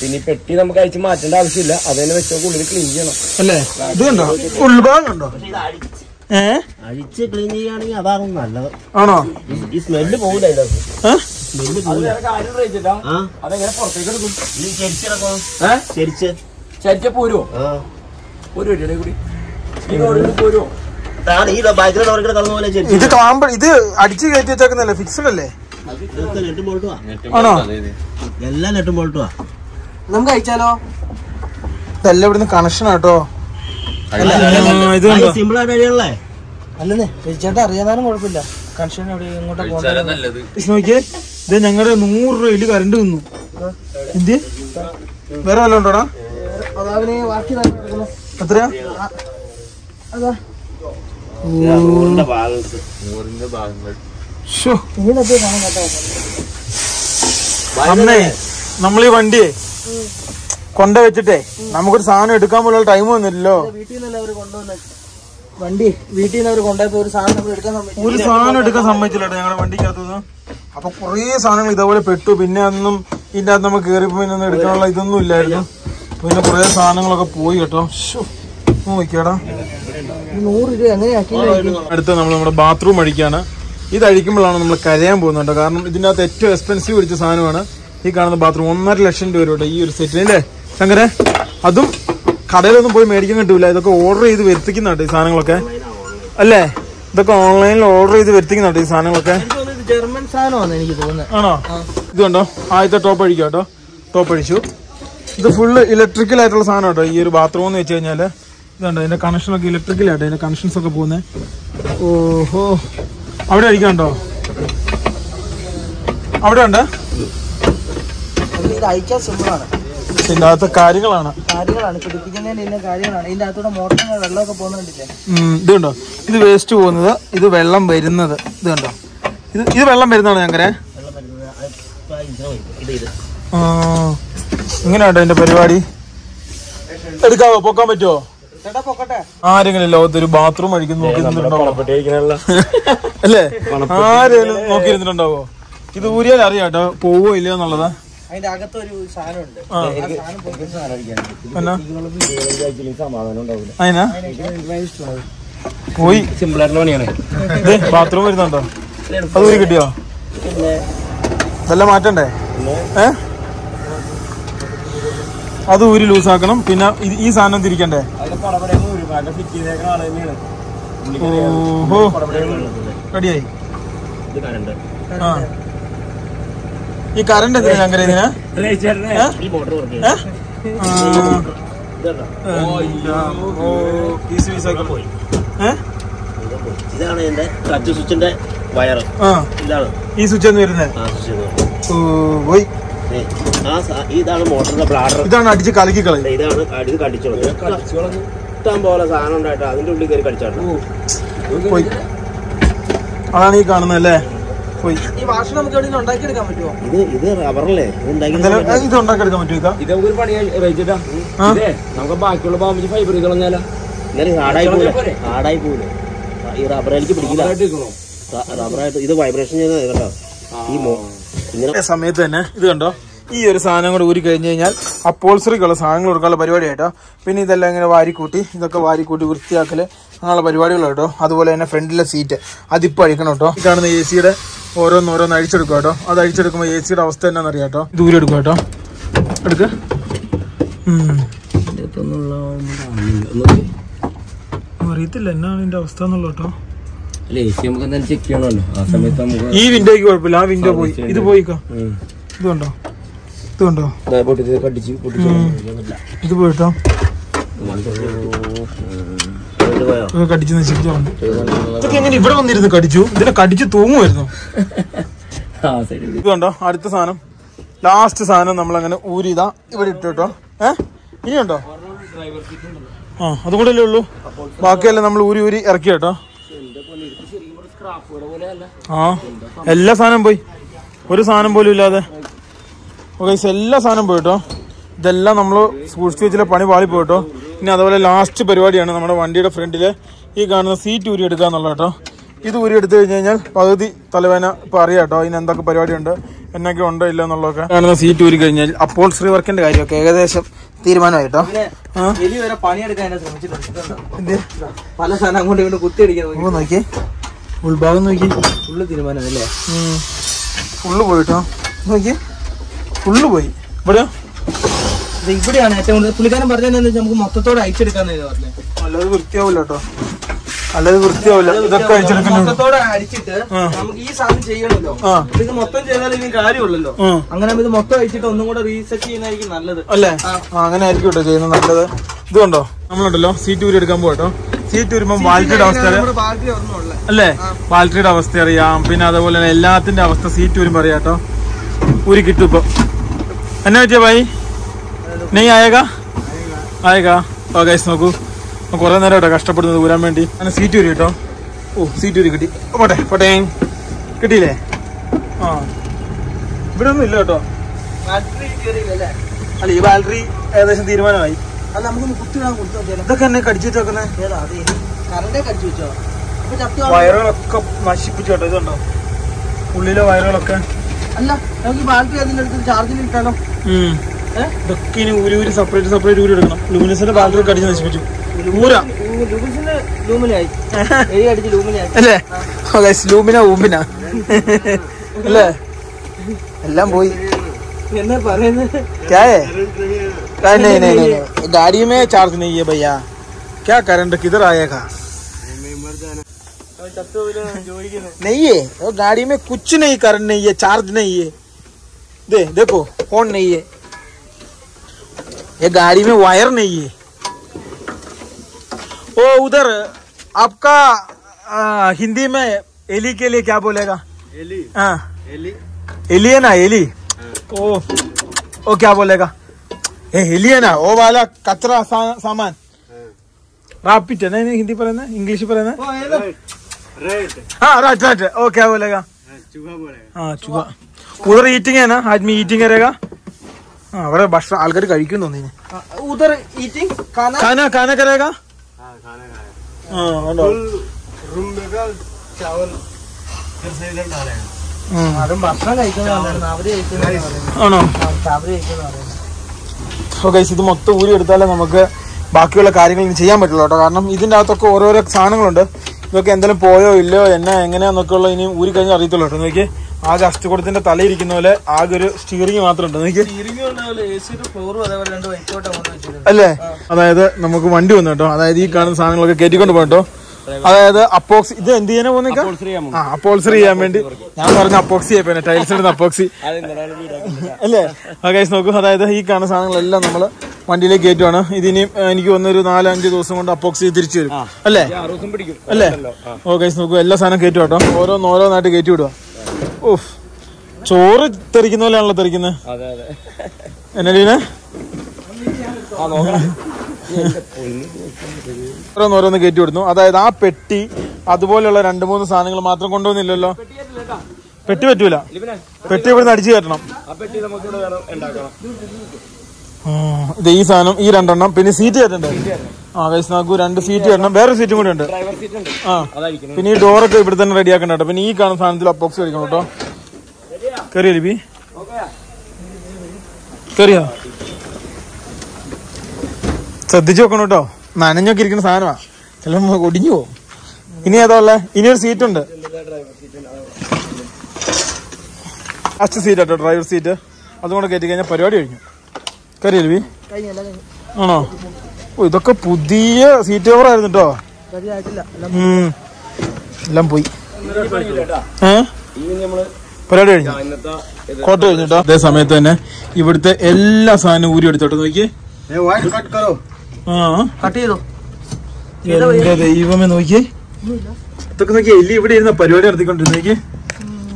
പിന്നെ പെട്ടി നമുക്ക് അയച്ച് മാറ്റേണ്ട ആവശ്യമില്ല. അതന്നെ വെച്ചോ ഉള്ളിൽ ക്ലീൻ ചെയ്യണം. അല്ലേ? ഇത് കണ്ടോ? ഉൾഭാഗം കണ്ടോ? ഏ? അഴിച്ച് ക്ലീൻ ചെയ്യുകയാണെങ്കിൽ അതാണ് നല്ലത്. ആണോ? ഈ- സ്മെല്ല് പോകില്ല അതിന്റെ? സ്മെല്ല് അതെങ്ങനെ പുറത്തേക്ക് എടുക്കും? ഏഹ് ചെരിച്ച് ചരിച്ച പോരുമോ ഒരു കൂടി? ഈ റോഡിൽ പോരുമോ ഇത് കാമ്പ ഇത് അടിച്ചു കയറ്റി വെച്ചേക്കുന്നല്ലേ ഫിക്സഡ് അല്ലേ ആണോ? എല്ലാം നെട്ടും ബോൾട്ടുവാ. നമുക്ക് അയച്ചാലോ ഇതെല്ലാം ഇവിടുന്ന് കണക്ഷൻ ആട്ടോ സിമ്പിൾ ആയിട്ട് ചേട്ടാ കുഴപ്പമില്ല. കണക്ഷൻ ഇങ്ങോട്ട് ഇത് നോക്കിയേ ഇത് ഞങ്ങളുടെ നൂറ് രൂപയിൽ കറണ്ട് നിന്നു. എന്ത്? വേറെ വല്ല ഉണ്ടോടാ. എത്രയാ? അതാ. ബാലൻസ് വണ്ടി അന്നേ നമ്മൾ ഈ വണ്ടിയെ കൊണ്ട വെച്ചിട്ടേ നമുക്കൊരു സാധനം എടുക്കാൻ പോലുള്ള ടൈം വന്നില്ലല്ലോ. വീട്ടിൽ നിന്നല്ല അവർ കൊണ്ടുവന്ന? വണ്ടി വീട്ടിൽ നിന്ന് അവർ കൊണ്ടുപോയപ്പോ ഒരു സാധനം നമ്മൾ എടുക്കാൻ ഒരു സാധനം എടുക്കാൻ സമ്മതിച്ചില്ല ഞങ്ങളെ ഞങ്ങളുടെ വണ്ടിക്കകത്തുനിന്ന് അപ്പൊ കുറേ സാധനങ്ങൾ ഇതേപോലെ പെട്ടു. പിന്നെ അതൊന്നും ഇതിന്റെ അകത്ത് നമ്മൾ കേറിപ്പോ പിന്നെ എടുക്കാനുള്ള ഇതൊന്നും ഇല്ലായിരുന്നു. പിന്നെ കുറേ സാധനങ്ങളൊക്കെ പോയി കേട്ടോ. ശ്ശോ, നോക്കിയാടാ. നൂറ് രൂപ എങ്ങനെയാക്കി അടുത്ത നമ്മൾ നമ്മുടെ ബാത്റൂം അഴിക്കാണ് ഇത് അഴിക്കുമ്പോഴാണ് നമ്മൾ കരയാൻ പോകുന്നുണ്ട് കാരണം ഇതിന്റെ അകത്ത് ഏറ്റവും എക്സ്പെൻസീവ് പിടിച്ച സാധനമാണ് ഈ കാണുന്ന ബാത്റൂം ഒന്നര ലക്ഷം രൂപ വരും ഈ ഒരു സെറ്റിന് അല്ലേ? ശങ്കരെ അതും കടയിലൊന്നും പോയി മേടിക്കാൻ കിട്ടൂല. ഇതൊക്കെ ഓർഡർ ചെയ്ത് വരുത്തിക്കുന്നുണ്ട് ഈ സാധനങ്ങളൊക്കെ. അല്ലേ? ഇതൊക്കെ ഓൺലൈനിൽ ഓർഡർ ചെയ്ത് വരുത്തിക്കുന്നുണ്ട് ഈ സാധനങ്ങളൊക്കെ. ജർമ്മൻ സാധനമാണ് എനിക്ക് തോന്നുന്നത്. ആണോ? ഇതുണ്ടോ ആദ്യത്തെ ടോപ്പ് അഴിക്കാം കേട്ടോ. ടോപ്പ് അഴിച്ചു. ഇത് ഫുള്ള് ഇലക്ട്രിക്കൽ ആയിട്ടുള്ള സാധനം കേട്ടോ ഈ ഒരു ബാത്റൂം എന്ന് വെച്ച് കഴിഞ്ഞാൽ. ഇതുണ്ടോ ഇതിന്റെ കണക്ഷനൊക്കെ ഇതിന്റെ കണക്ഷൻസ് ഒക്കെ പോകുന്നത് ഓഹോ. അവിടെ അഴിക്കാണ്ടോ അവിടെ ഉണ്ട്? അത് ഇത് അയക്കാൻ സിമ്പിളാണ് ഇതിന്റെ അകത്തെ കാര്യങ്ങളാണ് ഇതുണ്ടോ ഇത് വേസ്റ്റ് പോകുന്നത് ഇത് വെള്ളം വരുന്നത്. ഇത് കണ്ടോ? ഇത് ഇത് വെള്ളം വരുന്നതാണ് ഞങ്ങരെ ഇങ്ങനെയാണ്ടോ ഇതിന്റെ പരിപാടി? എടുക്കാവോ? പൊക്കാൻ പറ്റുമോ ആരെങ്കിലും ലോകത്ത് ഒരു ബാത്റൂം അഴിക്കുന്ന <laughs> അല്ലേ? ആരെങ്കിലും നോക്കി ഇരുന്നിട്ടുണ്ടാവോ ഇത് ഊരിയാൽ അറിയാം കേട്ടോ. പോവോ ഇല്ലയോ എന്നുള്ളതാ? അതിന്റെ അകത്തൊരു പോയി. പണിയാണ്. ഇത് ബാത്റൂം വരുന്നുണ്ടോ? അത് ഊരി കിട്ടിയോ? ഇതെല്ലാം മാറ്റണ്ടേ? ഏ? അത് ഊരി ലൂസാക്കണം. പിന്നെ ഈ സാധനം തിരിക്കണ്ടേ? ഫിറ്റ് ആൾ തന്നെയാണ്. റെഡിയായി. ഈ കറണ്ട് എന്തിനാ ശങ്കര ഇതിന്? ഇതാണ് എന്റെ ടച്ച് സ്വിച്ചിന്റെ വയറ് ഈ സ്വിച്ച് വരുന്നത്? ഓ പോയി. ആ ഇതാണ് മോട്ടറിന്റെ ബ്ലാഡർ ഇതാണ് അടിച്ച് കലക്കി കളയും ഇതാണ് അടിച്ച് കടിച്ചോളൂ. ഇഷ്ടം പോലെ സാധനം ഉണ്ടായിട്ട് അതിന്റെ ഉള്ളിൽ കയറി കടിച്ചാട്ടോ. പോയി. അതാണ് ഈ കാണുന്നത് അല്ലേ? പോയി. ഈ വാഷ് നമുക്ക് ഉണ്ടാക്കിയെടുക്കാൻ പറ്റുമോ ഇത് ഇത് റബ്ബറല്ലേ? ഇത് ഇത് ഉണ്ടാക്കിയെടുക്കാൻ പറ്റുമോ ഇത് നമുക്കൊരു പണി റേച്ചിട്ടാ ആ? നമുക്ക് ബാക്കിയുള്ള പാമ്പ് ഫൈബർ കളഞ്ഞാലോ ഇങ്ങനെ ഹാർഡായി പോരെ? പോലെ ഹാർഡായി പോലെ ഈ റബ്ബറേലേക്ക് പിടിക്കില്ല. റബ്ബറായിട്ട് ഇത് വൈബ്രേഷൻ ചെയ്യുന്നത് കേട്ടോ. ഈ മോ ഇങ്ങനെ സമയത്ത് തന്നെ ഇത് കണ്ടോ? ഈ ഒരു സാധനം കൂടെ ഊരി കഴിഞ്ഞ് കഴിഞ്ഞാൽ അപ്പോൾസറിക്കുള്ള സാധനങ്ങൾ കൊടുക്കാനുള്ള പരിപാടി കേട്ടോ പിന്നെ ഇതെല്ലാം ഇങ്ങനെ വാരിക്കൂട്ടി ഇതൊക്കെ വാരിക്കൂട്ടി വൃത്തിയാക്കൽ അങ്ങനെയുള്ള പരിപാടികൾ കേട്ടോ അതുപോലെ തന്നെ ഫ്രണ്ടിലെ സീറ്റ് അതിപ്പോൾ അഴിക്കണം കേട്ടോ. ഈ കാണുന്ന എ സിയുടെ ഓരോന്നോരോന്ന് അഴിച്ചെടുക്കുക കേട്ടോ. അത് അഴിച്ചെടുക്കുമ്പോൾ എ സിയുടെ അവസ്ഥ എന്നാന്ന് അറിയാം കേട്ടോ. ദൂരം എടുക്കുക കേട്ടോ. എടുക്ക. അറിയത്തില്ല. എന്നാണ് ഇതിന്റെ അവസ്ഥ എന്നുള്ളത് കേട്ടോ. അല്ല എ സി നമുക്ക് എന്തായാലും ചെക്ക് ചെയ്യണമല്ലോ. ആ സമയത്ത് നമുക്ക് ഈ വിൻഡോയ്ക്ക് കുഴപ്പമില്ല. ആ വിൻഡോ പോയി. ഇത് പോയിക്കോ? ഇതുണ്ടോ ഇത് കണ്ടോ? പൊട്ടിച്ച് കടിച്ച് പൊട്ടിച്ച് ഇത് പോയിട്ടോ? കടിച്ചു ഇതൊക്കെ എങ്ങനെ ഇവിടെ വന്നിരുന്ന് കടിച്ചു? ഇതിനെ കടിച്ചു തൂങ്ങുമായിരുന്നു. ഇതുണ്ടോ അടുത്ത സാധനം. ലാസ്റ്റ് സാധനം നമ്മൾ അങ്ങനെ ഊരിതാ ഇവിടെ ഇട്ടു കേട്ടോ. ഏ? ഇനിയുണ്ടോ ആ അതുകൂടെ അല്ലേ ഉള്ളൂ. ബാക്കിയെല്ലാം നമ്മൾ ഊരി ഊരി ഇറക്കി കേട്ടോ. ആ എല്ലാ സാധനം പോയി. ഒരു സാധനം പോലും ഇല്ലാതെ. ഓക്കെ എല്ലാ സാധനം പോയി കേട്ടോ. ഇതെല്ലാം നമ്മൾ സൂക്ഷിച്ച് വെച്ചിലെ പണി പാളി പോയിട്ടോ ഇനി അതുപോലെ ലാസ്റ്റ് പരിപാടിയാണ് നമ്മുടെ വണ്ടിയുടെ ഫ്രണ്ടിൽ ഈ കാണുന്ന സീറ്റ് ഊരി എടുക്കുക എന്നുള്ളത് കേട്ടോ. ഇത് ഊരി എടുത്തു കഴിഞ്ഞ് കഴിഞ്ഞാൽ പകുതി തലവേന ഇപ്പൊ അറിയാം കേട്ടോ. അതിന് എന്തൊക്കെ പരിപാടിയുണ്ട് എന്നൊക്കെ ഉണ്ടോ ഇല്ല എന്നുള്ളതൊക്കെ. കാണുന്ന സീറ്റ് ഊരി കഴിഞ്ഞാൽ അപ്പോൾ ശ്രീ വർക്കിന്റെ കാര്യമൊക്കെ ഏകദേശം തീരുമാനമായി കേട്ടോ. പണിയെടുക്കാൻ ശ്രമിച്ചിട്ടുണ്ട്? പല സാധനം കൊണ്ട് ഇങ്ങോട്ട് കുത്തിയടിക്കാൻ നോക്കിയേ. ഉൾഭാഗം നോക്കി. ഫുള്ള് തീരുമാനം അല്ലേ? ഫുള്ള് പോയിട്ടോ? നോക്കി. ഫുള്ള് പോയി. ഇവിടെയോ ഇത് ഇവിടെയാണ് ഏറ്റവും കൂടുതൽ. പുള്ളിക്കാരൻ പറഞ്ഞതെന്ന് വെച്ചാൽ നമുക്ക് മൊത്തത്തോടെ അയച്ചെടുക്കാന്ന് പറഞ്ഞത് നല്ലത് വൃത്തിയാവില്ല കേട്ടോ. അല്ലാതെ വൃത്തിയാവില്ല. ഇതൊക്കെ മൊത്തത്തോടെ അടിച്ചിട്ട് ഈ സാധനം ചെയ്യണല്ലോ. ഇത് മൊത്തം ചെയ്താൽ ഇതിന് കാര്യമുള്ളല്ലോ. അങ്ങനെ ഇത് മൊത്തം അഴിച്ചിട്ട് ഒന്നും കൂടെ റീസെറ്റ് ചെയ്യുന്നതായിരിക്കും നല്ലത്. അല്ലേ? അങ്ങനെ ആയിരിക്കും കേട്ടോ ചെയ്യുന്നത് നല്ലത്. ഇത് കണ്ടോ നമ്മളുണ്ടല്ലോ. സീറ്റ് ഊരി എടുക്കാൻ പോകട്ടോ സീറ്റ് വരുമ്പോ വാൽറ്റിയുടെ അവസ്ഥ അല്ലേ? വാൽറ്റിയുടെ അവസ്ഥ അറിയാം. പിന്നെ അതുപോലെ തന്നെ എല്ലാത്തിന്റെ അവസ്ഥ സീറ്റ് വരുമ്പോ അറിയാം കേട്ടോ. ഊരി കിട്ടും ഇപ്പൊ. എന്നാ പറ്റിയ ഭായി? നെയ് ആയേക്കാ ആയേക്കാ ഓ ഗൈസ് നോക്കൂ. കുറെ നേരം കേട്ടോ കഷ്ടപ്പെടുന്നത് ഊരാൻ വേണ്ടി. അങ്ങനെ സീറ്റ് ഊരി കേട്ടോ. ഓ സീറ്റ് ഊരി കിട്ടി. പോട്ടെ പോട്ടെ. കിട്ടിയില്ലേ? ആ. ഇവിടെ ഒന്നും ഇല്ല കേട്ടോ. അല്ല? ഈ ബാലറി ഏകദേശം തീരുമാനമായി. അത് നമുക്ക് കുത്തിടാൻ കൊടുത്തു നോക്കിയാലോ? ഇതൊക്കെ എന്നെ കടിച്ചിട്ട് വെച്ചേക്കുന്നേ ഏതാ അത് കറണ്ടേ കടിച്ചു വെച്ചോ? അപ്പൊ ചത്തു. വയറുകളൊക്കെ നശിപ്പിച്ചു കേട്ടോ ഇതുണ്ടോ? ഉള്ളിലെ വയറുകളൊക്കെ. അല്ല നമുക്ക് ബാറ്ററി അതിന്റെ അടുത്ത് ചാർജിൽ ഇട്ടാലോ? ഇതൊക്കെ ഇനി ഊരി ഊരി സെപ്പറേറ്റ് സെപ്പറേറ്റ് ഊരി എടുക്കണം. ലൂമിനസിന്റെ ബാറ്ററി കടിച്ച് നശിപ്പിച്ചു. അല്ലേ? ലൂമിന ഊമിന. അല്ലേ? എല്ലാം പോയി. क्या है? क्या नहीं नहीं नहीं नहीं। गाड़ी में चार्ज नहीं है भैया। क्या करंट किधर आएगा नहीं है वो गाड़ी में कुछ नहीं करंट नहीं है चार्ज नहीं है। दे देखो फ़ोन नहीं है। ये गाड़ी में वायर नहीं है। वो उधर आपका आ, हिंदी में एली के लिए क्या बोलेगा? एली। हाँ। एली। एली है ना एली? ओ ओ क्या बोलेगा ए एली है ना वो वाला कचरा सा, सामान റാപ്പിറ്റ് എന്നാ ഇതിന് ഹിന്ദി പറയുന്നത് ഇംഗ്ലീഷ് പറയുന്നത് हाँ राइट राइट ओ क्या बोलेगा हाँ चूहा उधर ईटिंग है ना आदमी ईटिंग करेगा हाँ അവിടെ ഭക്ഷണം ആൾക്കാർ കഴിക്കും തോന്നി ഉദർ ഈറ്റിംഗ് खाना खाना खाना करेगा हाँ ഉണ്ടോ ഉം. അതും ഭക്ഷണം കഴിക്കുന്നതാണ് അവർ കഴിക്കുന്നതാണ് ആണോ? അവർ കഴിക്കുന്നതാണ് ഓക്കെ ഇത് മൊത്തം ഊരി എടുത്താലേ നമുക്ക് ബാക്കിയുള്ള കാര്യങ്ങൾ ചെയ്യാൻ പറ്റുള്ളൂ കേട്ടോ. കാരണം ഇതിന്റെ അകത്തൊക്കെ ഓരോരോ സാധനങ്ങളുണ്ട്. ഇതൊക്കെ എന്തെങ്കിലും പോയോ ഇല്ലയോ എന്നാ എങ്ങനെയാന്നൊക്കെ ഉള്ള ഇനി ഊരി കഴിഞ്ഞാൽ അറിയത്തുള്ളൂ കേട്ടോ. നോക്കി ആകെ അഷ്ടകുടത്തിന്റെ തലയിരിക്കുന്ന പോലെ ആകെ ഒരു സ്റ്റിയറിംഗ് മാത്രം ഉണ്ട് എനിക്ക് സ്റ്റീറിംഗ് ഉണ്ടാവില്ല എ സിയുടെ ഫ്ലോറും അതേപോലെ രണ്ട് വൈക്കോട്ട് അങ്ങോട്ട് അല്ലേ? അതായത് നമുക്ക് വണ്ടി വന്നു കേട്ടോ. അതായത് ഈ കാണുന്ന സാധനങ്ങളൊക്കെ കയറ്റിക്കൊണ്ട് പോകട്ടോ അതായത് അപ്പോക്സി ഇത് എന്ത് ചെയ്യാൻ പോകുന്ന അപ്പോൾസറി ചെയ്യാൻ വേണ്ടി. ഞാൻ പറഞ്ഞ അപ്പോക്സി ആയിപ്പോന്നെ ടൈൽസ് ഇടുന്ന അപ്പോക്സി. അല്ലേ? ഗൈസ് നോക്കൂ. അതായത് ഈ കാണുന്ന സാധനങ്ങളെല്ലാം നമ്മൾ വണ്ടിയിലേക്ക് കയറ്റുവാണ്. ഇതിനി എനിക്ക് വന്നൊരു നാലഞ്ച് ദിവസം കൊണ്ട് അപ്പോക്സി തിരിച്ചു വരും. അല്ലേ? അല്ലേ? ഓ ഗൈസ് നോക്കൂ. എല്ലാ സാധനം കയറ്റും കേട്ടോ. ഓരോന്ന് ഓരോന്നായിട്ട് കയറ്റി വിടുക ഓഫ് ചോറ് തെറിക്കുന്ന പോലെയാണല്ലോ തെറിക്കുന്നത് അതെ <laughs> ഓരോന്ന് ഓരോന്ന് കയറ്റി വിടുന്നു. അതായത് ആ പെട്ടി അതുപോലെയുള്ള രണ്ട് മൂന്ന് സാധനങ്ങൾ മാത്രം കൊണ്ടുവന്നില്ലല്ലോ. പെട്ടി പറ്റൂല. പെട്ടി ഇവിടുന്ന് അടിച്ചു കയറ്റണം. ഇവിടെ ഇത് ഈ സാധനം ഈ രണ്ടെണ്ണം. പിന്നെ സീറ്റ് കയറ്റണ്ടേ? ആ വൈസ്നാക്കു നോക്കൂ രണ്ട് സീറ്റ് കയറ്റണം. വേറെ സീറ്റും കൂടെ ഉണ്ട്. ആ പിന്നെ ഈ ഡോറൊക്കെ ഇവിടെ തന്നെ റെഡി ആക്കണ്ട കേട്ടോ. പിന്നെ ഈ കാണുന്ന സാധനത്തിൽ അപ്പോക്സ് കഴിക്കണം കേട്ടോ. കയറിയോ ലിബി കയറിയോ ശ്രദ്ധിച്ചു വെക്കണം കേട്ടോ. നനഞ്ഞൊക്കെ ഇരിക്കുന്ന സാധനമാ. ചിലപ്പോ ഒടിഞ്ഞു പോകും. ഇനി ഏതാ ഉള്ള? ഇനി ഒരു സീറ്റ് ഉണ്ട്. ലാസ്റ്റ് സീറ്റ് കേട്ടോ ഡ്രൈവർ സീറ്റ് അതുകൊണ്ട് കയറ്റി കഴിഞ്ഞാൽ പരിപാടി കഴിഞ്ഞു. കയറിയോ ലിബി കഴിഞ്ഞല്ല ആണോ? ഓ ഇതൊക്കെ പുതിയ സീറ്റ് കവർ ആയിരുന്നു കേട്ടോ എല്ലാം ഉം. എല്ലാം പോയി. പരിപാടി കഴിഞ്ഞു. ഇന്നത്തെ കഴിഞ്ഞു കോട്ട കഴിഞ്ഞിട്ടോ അതേ സമയത്ത് തന്നെ ഇവിടുത്തെ എല്ലാ സാധനവും ഊരി എടുത്തോട്ടെ നോക്കി ആ കട്ട് ചെയ്തോ എന്റെ ദൈവമേ നോക്കിയേ ഇതൊക്കെ നോക്കിയേ എല്ലി ഇവിടെ ഇരുന്ന പരിപാടി നടത്തിക്കൊണ്ടിരുന്നേക്ക്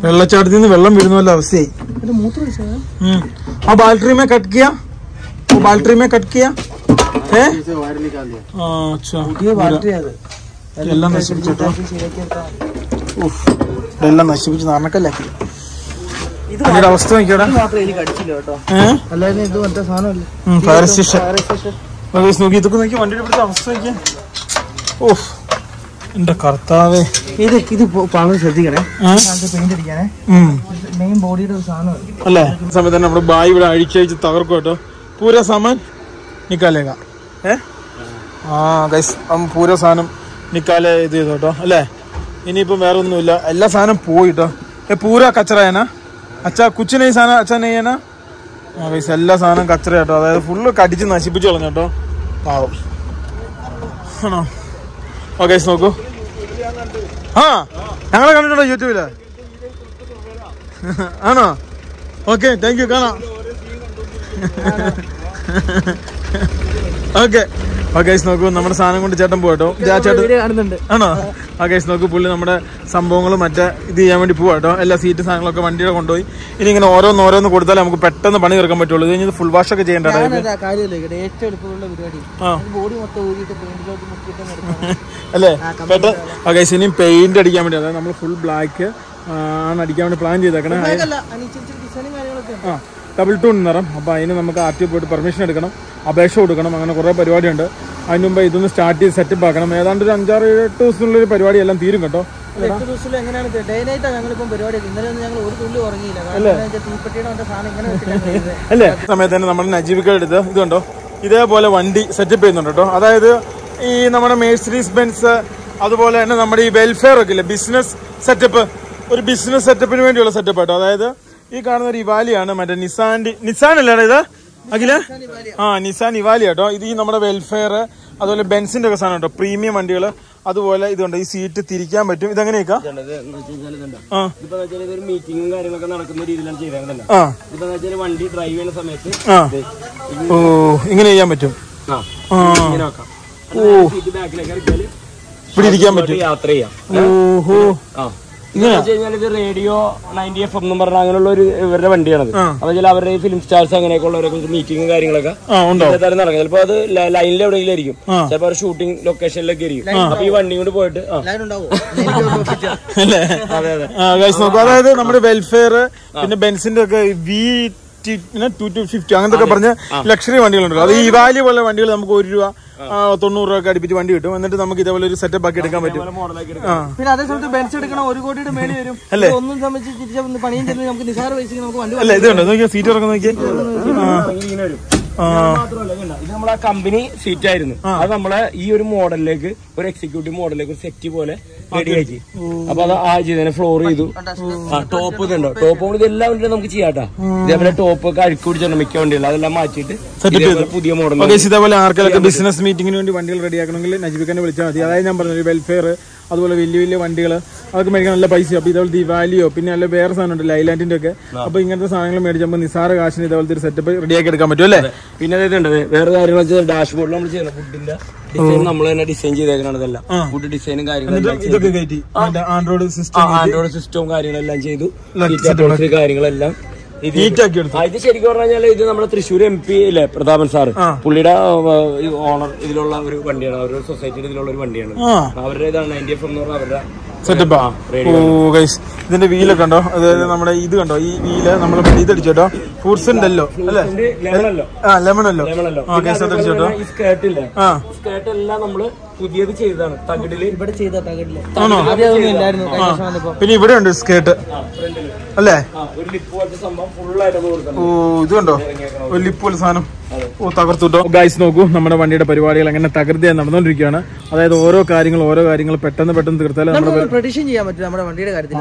വെള്ളച്ചാട്ടത്തിൽ നിന്ന് വെള്ളം വീഴുന്ന പോലെ അവസ്ഥയായി ഇത് മൂത്രം ഒഴിച്ചോ? हम्म हाँ बाल्टी में कट किया वो बाल्टी में कट किया है हाँ, अच्छा പുതിയ ബാറ്ററി അത് എല്ലാം നശിപ്പിച്ചിട്ടോ ശരിയാക്കി എടുത്താൽ മതി. ഉഫ്, ഇതെല്ലാം നശിപ്പിച്ച് നാണക്കല്ലാക്കി ഇതിന്റെ അവസ്ഥ നോക്കിയടാ ഇത് മാത്രമേ എനിക്ക് അടിച്ചില്ല കേട്ടോ ഏഹ് അല്ലാതെ ഇത് മറ്റേ സാധനമല്ലേ fire station fire station guys നോക്കി ഇതൊക്കെ നോക്കി വണ്ടിയുടെ ഇവിടുത്തെ അവസ്ഥ നോക്കിയാ ഓഹ് എന്റെ കർത്താവേ. ഇത് ഇത് പാളം ശ്രദ്ധിക്കണേ? പെയിന്റ് അടിക്കാനേ. മെയിൻ ബോഡിയുടെ ഒരു സാധനം അല്ലേ? സമയത്ത് തന്നെ നമ്മുടെ ബായി ഇവിടെ അഴിച്ചഴിച്ച് തകർക്കും കേട്ടോ. പൂര സാമാൻ നിക്കാലേക. ഏ? ആ ഗൈസ് പൂര സാധനം നിക്കാലെ ഇത് ചെയ്തു കേട്ടോ. അല്ലേ? ഇനിയിപ്പം വേറെ ഒന്നുമില്ല എല്ലാ സാധനം പോയി കേട്ടോ. ഏ പൂര കച്ചറയനാ? അച്ഛാ കുച്ചിനെ ഈ സാധനം അച്ഛനെയ്യനാ ആ ഗൈസ് എല്ലാ സാധനം കച്ചറ കേട്ടോ. അതായത് ഫുള്ള് കടിച്ച് നശിപ്പിച്ചു കളഞ്ഞു കേട്ടോ. പാവം ആണോ? ഓക്കെ നോക്കൂ. ആ ഞങ്ങളെ കണ്ടിട്ടുണ്ടോ യൂട്യൂബിൽ? ആണോ? ഓക്കെ താങ്ക് യു കാണാം. <laughs> ഓക്കെ. ഗൈസ് നോക്കൂ നമ്മുടെ സാധനം കൊണ്ട് ചേട്ടൻ പോകട്ടോ. ആ ചേട്ടൻ ആണോ? ആ ഗൈസ് നോക്കൂ പുള്ളി നമ്മുടെ സംഭവങ്ങളും മറ്റേ ഇത് ചെയ്യാൻ വേണ്ടി പോവാട്ടോ എല്ലാ സീറ്റ് സാധനങ്ങളൊക്കെ വണ്ടിയുടെ കൊണ്ടുപോയി. ഇനി ഇങ്ങനെ ഓരോന്ന് ഓരോന്ന് കൊടുത്താലേ നമുക്ക് പെട്ടെന്ന് പണി തീർക്കാൻ പറ്റുള്ളൂ. ഇത് ഫുൾ വാഷ് ഒക്കെ ചെയ്യേണ്ട <laughs> അല്ലേ? പെട്ടെന്ന് ആ ഗൈസ് ഇനിയും പെയിന്റ് അടിക്കാൻ വേണ്ടി അതായത് നമ്മൾ ഫുൾ ബ്ലാക്ക് ആണ് അടിക്കാൻ വേണ്ടി പ്ലാൻ ചെയ്തേക്കണേ. ആ. ഡബിൾ ടൂൺ നിറം. അപ്പോൾ അതിന് നമുക്ക് ആർ ടി പോയിട്ട് പെർമിഷൻ എടുക്കണം. അപേക്ഷ കൊടുക്കണം. അങ്ങനെ കുറേ പരിപാടിയുണ്ട്. അതിന് മുമ്പ് ഇതൊന്ന് സ്റ്റാർട്ട് ചെയ്ത് സെറ്റപ്പ് ആക്കണം. ഏതാണ്ട് ഒരു അഞ്ചാറ് എട്ട് ദിവസത്തിനുള്ളിൽ പരിപാടി എല്ലാം തീരും കേട്ടോ. ഇത് എട്ട് ദിവസത്തിൽ എങ്ങനെയാണ് ഡേ ഞങ്ങളിപ്പം പരിപാടി ഇന്നലെ ഞങ്ങൾ ഒരു തുള്ളി ഉറങ്ങിയില്ല. അല്ലേ? <laughs> സമയത്ത് തന്നെ നമ്മുടെ നജീബിക്ക എടുത്ത് ഇതുണ്ടോ ഇതേപോലെ വണ്ടി സെറ്റപ്പ് ചെയ്യുന്നുണ്ട് കേട്ടോ. അതായത് ഈ നമ്മുടെ മേഴ്സറീസ് ബെൻസ് അതുപോലെ തന്നെ നമ്മുടെ ഈ വെൽഫെയർ ഒക്കെ ഇല്ലേ? ബിസിനസ് സെറ്റപ്പ് ഒരു ബിസിനസ് സെറ്റപ്പിന് വേണ്ടിയുള്ള സെറ്റപ്പ് കേട്ടോ. അതായത് ഈ കാണുന്ന ഒരു ഇവാലിയാണ് മറ്റേ നിസാന്റെ നിസാൻ അല്ലേടാ ഇത്? അഖില? ആ നിസാൻ ഇവാലി കേട്ടോ. ഇത് ഈ നമ്മുടെ വെൽഫെയർ അതുപോലെ ബെൻസിന്റെ ഒക്കെ സാധനം കേട്ടോ. പ്രീമിയം വണ്ടികൾ അതുപോലെ ഇതുണ്ട്. ഈ സീറ്റ് തിരിക്കാൻ പറ്റും. ഇതെങ്ങനെയൊക്കെ മീറ്റിംഗും കാര്യങ്ങളൊക്കെ നടക്കുന്ന രീതിയിലാണ് ചെയ്തേക്കുന്നത് വണ്ടി ഡ്രൈവ് ചെയ്യുന്ന സമയത്ത് ഓ ഇങ്ങനെ ചെയ്യാൻ പറ്റും. ഇറക്കിയാൽ ഇവിടെ ഇരിക്കാൻ പറ്റും. യാത്ര ചെയ്യാം. ഓഹോ. ആ. ഇത് റേഡിയോ നയന്റി എഫ് എന്നും പറഞ്ഞ അങ്ങനെയുള്ള ഒരു ഇവരുടെ വണ്ടിയാണത്. അപ്പൊ ചില അവരുടെ ഈ ഫിലിം സ്റ്റാർസ് അങ്ങനെയൊക്കെ ഉള്ളവരൊക്കെ മീറ്റിംഗും കാര്യങ്ങളൊക്കെ തരം നടക്കും. ചിലപ്പോ അത് ലൈനിൽ എവിടെയെങ്കിലും ആയിരിക്കും. ചിലപ്പോ ഒരു ഷൂട്ടിംഗ് ലൊക്കേഷനിലൊക്കെ ആയിരിക്കും. അപ്പൊ ഈ വണ്ടി കൊണ്ട് പോയിട്ട് അതായത് നമ്മുടെ വെൽഫെയർ പിന്നെ ബെൻസിന്റെ ഒക്കെ വി ടു ടു ഫിഫ്റ്റി അങ്ങനത്തെ ഒക്കെ പറഞ്ഞ ലക്ഷറി വണ്ടികളുണ്ട് അത് ഈ വാല്യൂ പോലെ വണ്ടികൾ നമുക്ക് ഒരു രൂപ തൊണ്ണൂറ് രൂപ അടിപ്പിച്ച് അടുപ്പിച്ച് വണ്ടി കിട്ടും. എന്നിട്ട് നമുക്ക് ഇതേപോലെ ഒരു സെറ്റപ്പ് ആക്കി എടുക്കാൻ പറ്റും. പിന്നെ അതേ സമയത്ത് ബെൻസ് എടുക്കണം ഒരു കോടിയുടെ മേളിൽ വരും. അല്ലേ? ഇത് ഒന്നും സംബന്ധിച്ച് തിരിച്ച പണിയും നമുക്ക് നിസാര പൈസ നമുക്ക് വണ്ടി അല്ല? ഇത് കണ്ടോ? നോക്കിയാ? സീറ്റ് ഇറങ്ങുന്ന നോക്കിയേ? ഇങ്ങനെ വരും അത് മാത്രമല്ല കണ്ടോ, ഇത് നമ്മളെ കമ്പനി സീറ്റ് ആയിരുന്നു. അത് നമ്മളെ ഈ ഒരു മോഡലിലേക്ക് ഒരു എക്സിക്യൂട്ടീവ് മോഡലിലേക്ക് ഒരു സെറ്റ് പോലെ റെഡിയാക്കി അപ്പൊ അത് ആ ചെയ്തതിനെ ഫ്ലോർ ചെയ്തു. ആ ടോപ്പ് ഇതുണ്ടോ ടോപ്പ് കൊണ്ട് ഇതെല്ലാം വണ്ടിയും നമുക്ക് ചെയ്യാട്ടാ. ഇതേപോലെ ടോപ്പ് ഒക്കെ അഴുക്കി പിടിച്ചിട്ടുണ്ട് മിക്ക വണ്ടികൾ അതെല്ലാം മാറ്റിയിട്ട് പുതിയ മോഡൽ ഓക്കെ ഇതേപോലെ ആർക്കെല്ലാം ബിസിനസ് മീറ്റിംഗിന് വേണ്ടി വണ്ടികൾ റെഡിയാക്കണമെങ്കിൽ നജിബിക്കാനെ വിളിച്ചാൽ മതി. അതായത് ഞാൻ പറഞ്ഞു വെൽഫെയർ അതുപോലെ വലിയ വലിയ വണ്ടികൾ അതൊക്കെ മേടിക്കാൻ നല്ല പൈസ അപ്പൊ ഇതേപോലെ ദിവാലിയോ പിന്നെ നല്ല വേറെ സാധനം ഉണ്ട് ലൈലാൻഡിന്റെ ഒക്കെ. അപ്പൊ ഇങ്ങനത്തെ സാധനങ്ങൾ മേടിച്ചപ്പോൾ നിസാര കാശിന് ഇതേപോലത്തെ ഒരു സെറ്റപ്പ് റെഡിയാക്കി എടുക്കാൻ പറ്റും അല്ലേ? പിന്നെ അതായത് വേറെ കാര്യങ്ങൾ വെച്ചാൽ ഡാഷ്ബോർഡിൽ നമ്മൾ ചെയ്യുന്ന ഫുഡിന്റെ ഡിസൈൻ നമ്മൾ തന്നെ ഡിസൈൻ ചെയ്തേക്കണം ഇതെല്ലാം ഫുഡ് ഡിസൈനും ഇതൊക്കെ ആൻഡ്രോയിഡ് സിസ്റ്റം ആൻഡ്രോയിഡ് സിസ്റ്റവും കാര്യങ്ങളെല്ലാം ചെയ്തു. കാര്യങ്ങളെല്ലാം. ഇത് നീറ്റ് ആക്കി എടുത്തു ഇത് ശരിക്കും പറഞ്ഞു കഴിഞ്ഞാൽ ഇത് നമ്മുടെ തൃശ്ശൂർ എം പി ഇല്ലേ പ്രതാപൻ സാറ്. പുള്ളിയുടെ ഓണർ ഇതിലുള്ള ഒരു വണ്ടിയാണ്. അവരുടെ സൊസൈറ്റിയുടെ ഇതിലുള്ള ഒരു വണ്ടിയാണ്. അവരുടെ ഇതാണ് നയന്റി എഫ് എന്ന് പറഞ്ഞാൽ അവരുടെ സെറ്റപ്പാ ഓ ഗൈസ് ഇതിന്റെ വീലൊക്കെ കണ്ടോ? അതായത് നമ്മുടെ ഇത് കണ്ടോ? ഈ വീൽ നമ്മൾ ഇതടിച്ചു കേട്ടോ ഉണ്ടല്ലോ അല്ലോ? അല്ലേ. ലെമണല്ലോ ആ ലെമൺ അല്ലോ. ലെമണല്ലോ ആ ഗൈസ് അതടിച്ചു കേട്ടോ സ്കേർട്ട് എല്ലാം നമ്മൾ പുതിയത് ചെയ്തതാണ്. തകിടിൽ. ഇവിടെ ചെയ്ത തകിടിൽ. വന്നപ്പോ. പിന്നെ ഇവിടെ ഉണ്ട് സ്കേർട്ട് അല്ലേ? ഓ ഇത് കണ്ടോ? ഒരു ലിപ്പ് പോലെ സാധനം. ഓ തകർത്തുട്ടോ. ഗൈസ് നോക്കൂ നമ്മുടെ വണ്ടിയുടെ പരിപാടികൾ അങ്ങനെ തകൃതിയായി നടന്നുകൊണ്ടിരിക്കുകയാണ്. അതായത് ഓരോ കാര്യങ്ങൾ ഓരോ കാര്യങ്ങൾ പെട്ടെന്ന് പെട്ടെന്ന് തീർത്താൽ നമ്മുടെ ചെയ്യാൻ പറ്റില്ല നമ്മുടെ വണ്ടിയുടെ കാര്യത്തിൽ.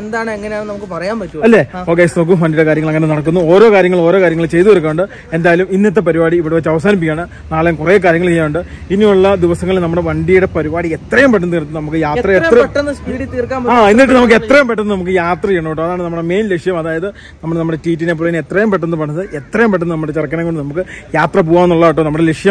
എന്താണ് എങ്ങനെയാണ് നമുക്ക് പറയാൻ അല്ലേ? ഓക്കെ നോക്കൂ വണ്ടിയുടെ കാര്യങ്ങൾ അങ്ങനെ നടക്കുന്നു. ഓരോ കാര്യങ്ങൾ ഓരോ കാര്യങ്ങൾ ചെയ്തു തീർക്കാണ്ട് എന്തായാലും ഇന്നത്തെ പരിപാടി ഇവിടെ വെച്ച് അവസാനിപ്പിക്കുകയാണ്. നാളെ കുറേ കാര്യങ്ങൾ ചെയ്യാനുണ്ട്. ഇനിയുള്ള ദിവസങ്ങളിൽ നമ്മുടെ വണ്ടിയുടെ പരിപാടി എത്രയും പെട്ടെന്ന് തീർത്ത് നമുക്ക് യാത്ര എത്ര പെട്ടെന്ന് സ്പീഡിൽ തീർക്കാൻ ആ എന്നിട്ട് നമുക്ക് എത്രയും പെട്ടെന്ന് നമുക്ക് യാത്ര ചെയ്യണം കേട്ടോ. അതാണ് നമ്മുടെ മെയിൻ ലക്ഷ്യം. അതായത് നമ്മൾ നമ്മുടെ ടി ടിനെ പോലെ എത്രയും പെട്ടെന്ന് പണിത് എത്രയും പെട്ടെന്ന് നമ്മുടെ ചെറുക്കനെ കൊണ്ട് നമുക്ക് യാത്ര പോകാന്നുള്ള കേട്ടോ നമ്മുടെ ലക്ഷ്യം.